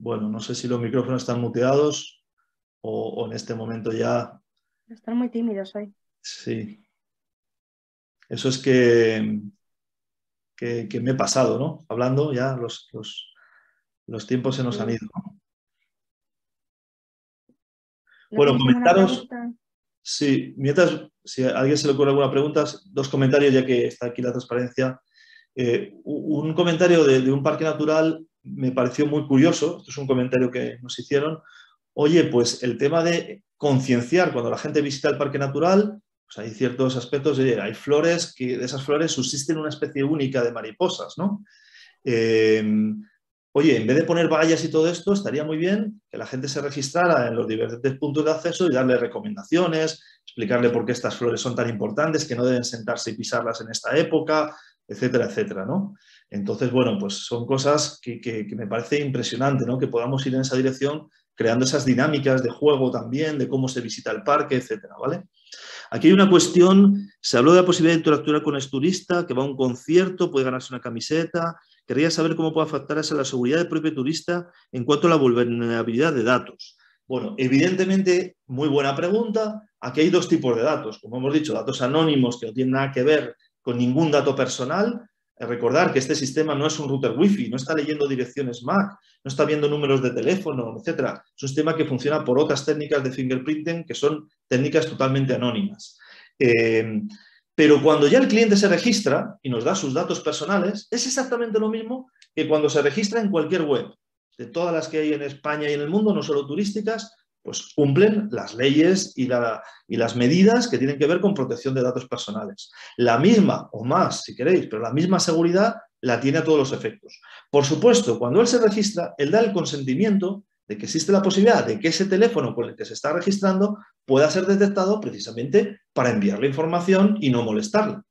Bueno, no sé si los micrófonos están muteados o, en este momento ya... Están muy tímidos hoy. Sí. Eso es que, que, me he pasado, ¿no? Hablando ya los, los, tiempos se nos han ido. Bueno, comentaros. Sí, mientras, si a alguien se le ocurre alguna pregunta, dos comentarios ya que está aquí la transparencia. Eh, un comentario de, un parque natural me pareció muy curioso, esto es un comentario que nos hicieron, oye, pues el tema de concienciar cuando la gente visita el parque natural, pues hay ciertos aspectos, hay flores que de esas flores subsisten una especie única de mariposas, ¿no? Eh, oye, en vez de poner vallas y todo esto, estaría muy bien que la gente se registrara en los diferentes puntos de acceso y darle recomendaciones, explicarle por qué estas flores son tan importantes, que no deben sentarse y pisarlas en esta época, etcétera, etcétera, ¿no? Entonces, bueno, pues son cosas que, me parece impresionante, ¿no? Que podamos ir en esa dirección creando esas dinámicas de juego también, de cómo se visita el parque, etcétera, ¿vale? Aquí hay una cuestión, se habló de la posibilidad de interactuar con el turista que va a un concierto, puede ganarse una camiseta. Quería saber cómo puede afectar a la seguridad del propio turista en cuanto a la vulnerabilidad de datos. Bueno, evidentemente, muy buena pregunta. Aquí hay dos tipos de datos. Como hemos dicho, datos anónimos que no tienen nada que ver con ningún dato personal. Recordar que este sistema no es un router Wi-Fi, no está leyendo direcciones MAC, no está viendo números de teléfono, etc. Es un sistema que funciona por otras técnicas de fingerprinting que son técnicas totalmente anónimas. Eh, pero cuando ya el cliente se registra y nos da sus datos personales, es exactamente lo mismo que cuando se registra en cualquier web. De todas las que hay en España y en el mundo, no solo turísticas, pues cumplen las leyes y, las medidas que tienen que ver con protección de datos personales. La misma, o más si queréis, pero la misma seguridad la tiene a todos los efectos. Por supuesto, cuando él se registra, él da el consentimiento de que existe la posibilidad de que ese teléfono con el que se está registrando pueda ser detectado precisamente para enviarle información y no molestarla.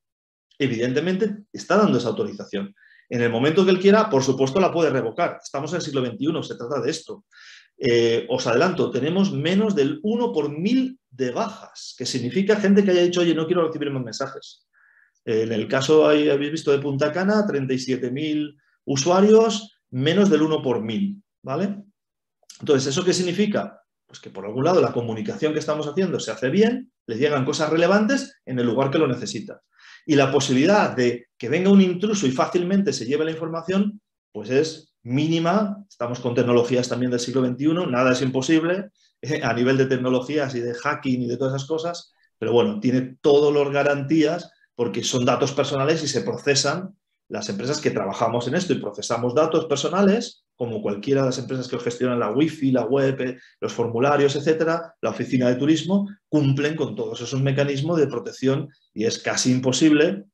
Evidentemente, está dando esa autorización. En el momento que él quiera, por supuesto, la puede revocar. Estamos en el siglo XXI, se trata de esto. Eh, os adelanto, tenemos menos del 1 por mil de bajas, que significa gente que haya dicho, oye, no quiero recibir más mensajes. en el caso, habéis visto de Punta Cana, 37.000 usuarios, menos del 1 por mil, ¿vale? Entonces, ¿eso qué significa? Pues que por algún lado la comunicación que estamos haciendo se hace bien, le llegan cosas relevantes en el lugar que lo necesita. Y la posibilidad de que venga un intruso y fácilmente se lleve la información, pues es mínima. Estamos con tecnologías también del siglo XXI, nada es imposible eh, a nivel de tecnologías y de hacking y de todas esas cosas, pero bueno, tiene todas las garantías porque son datos personales y se procesan las empresas que trabajamos en esto y procesamos datos personales, como cualquiera de las empresas que gestionan la wifi, la web, eh, los formularios, etcétera, la oficina de turismo, cumplen con todos esos mecanismos de protección y es casi imposible,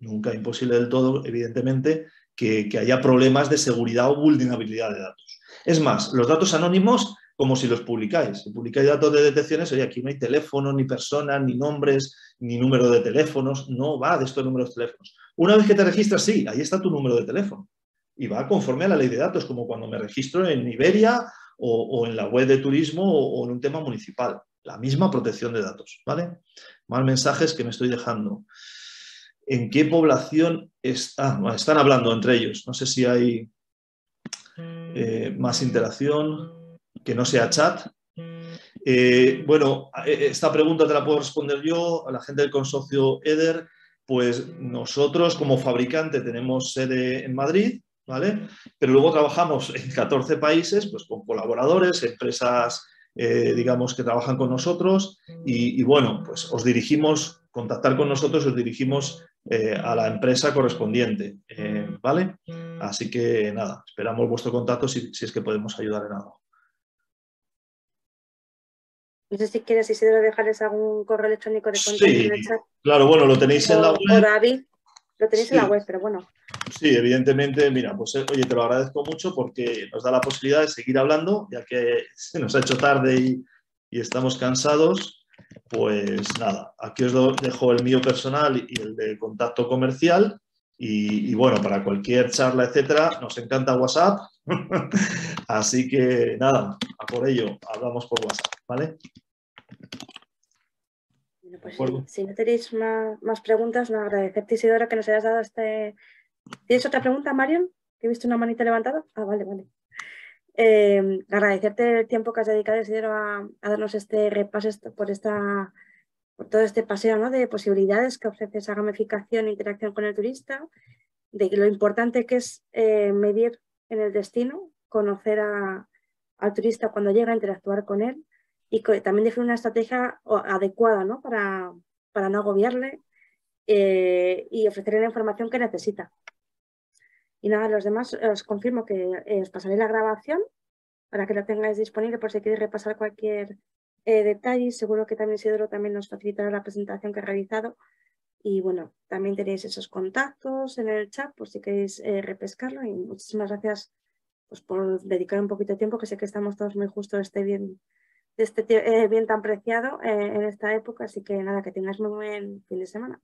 nunca imposible del todo, evidentemente, que, haya problemas de seguridad o vulnerabilidad de datos. Es más, los datos anónimos, como si los publicáis. Si publicáis datos de detecciones, oye, aquí no hay teléfono, ni personas, ni nombres, ni número de teléfonos, no va de estos números de teléfonos. Una vez que te registras, sí, ahí está tu número de teléfono. Y va conforme a la ley de datos, como cuando me registro en Iberia o, en la web de turismo o, en un tema municipal. La misma protección de datos, ¿vale? Más mensajes que me estoy dejando en qué población está, están hablando entre ellos. No sé si hay eh, más interacción, que no sea chat. Eh, bueno, eh, esta pregunta te la puedo responder yo a la gente del consorcio EDER. Pues nosotros como fabricante tenemos sede en Madrid, ¿vale? Pero luego trabajamos en 14 países, pues con colaboradores, empresas, digamos, que trabajan con nosotros y, y, bueno, pues os dirigimos, contactar con nosotros, os dirigimos eh, a la empresa correspondiente, eh, ¿vale? Así que nada, esperamos vuestro contacto si, es que podemos ayudar en algo. No sé si quieres, Isidro, dejarles algún correo electrónico de contacto en el chat. Claro, bueno, lo tenéis en la web. David, lo tenéis en la web, pero bueno. Sí, evidentemente, mira, pues eh, oye, te lo agradezco mucho porque nos da la posibilidad de seguir hablando, ya que se nos ha hecho tarde y, y estamos cansados. Pues nada, aquí os dejo el mío personal y el de contacto comercial. Y, bueno, para cualquier charla, etcétera, nos encanta WhatsApp. Así que nada, a por ello, hablamos por WhatsApp, ¿vale? Pues si, no tenéis más, preguntas, no agradecerte, Isidora, que nos hayas dado este. ¿Tienes otra pregunta, Marion? Que he visto una manita levantada. Ah, vale, vale. Eh, agradecerte el tiempo que has dedicado, Isidro, a, darnos este repaso por, esta, por todo este paseo de posibilidades que ofrece esa gamificación e interacción con el turista, de lo importante que es eh, medir en el destino, conocer al turista cuando llega, interactuar con él y también definir una estrategia adecuada ¿no? Para, para no agobiarle eh, y ofrecerle la información que necesita. Y nada, los demás os confirmo que eh, os pasaré la grabación para que la tengáis disponible por si queréis repasar cualquier eh, detalle. Seguro que también Isidoro también nos facilitará la presentación que he realizado. Y bueno, también tenéis esos contactos en el chat por si queréis eh, repescarlo. Y muchísimas gracias pues, por dedicar un poquito de tiempo, que sé que estamos todos muy justos este bien, de este bien tan preciado en esta época. Así que nada, que tengáis muy buen fin de semana.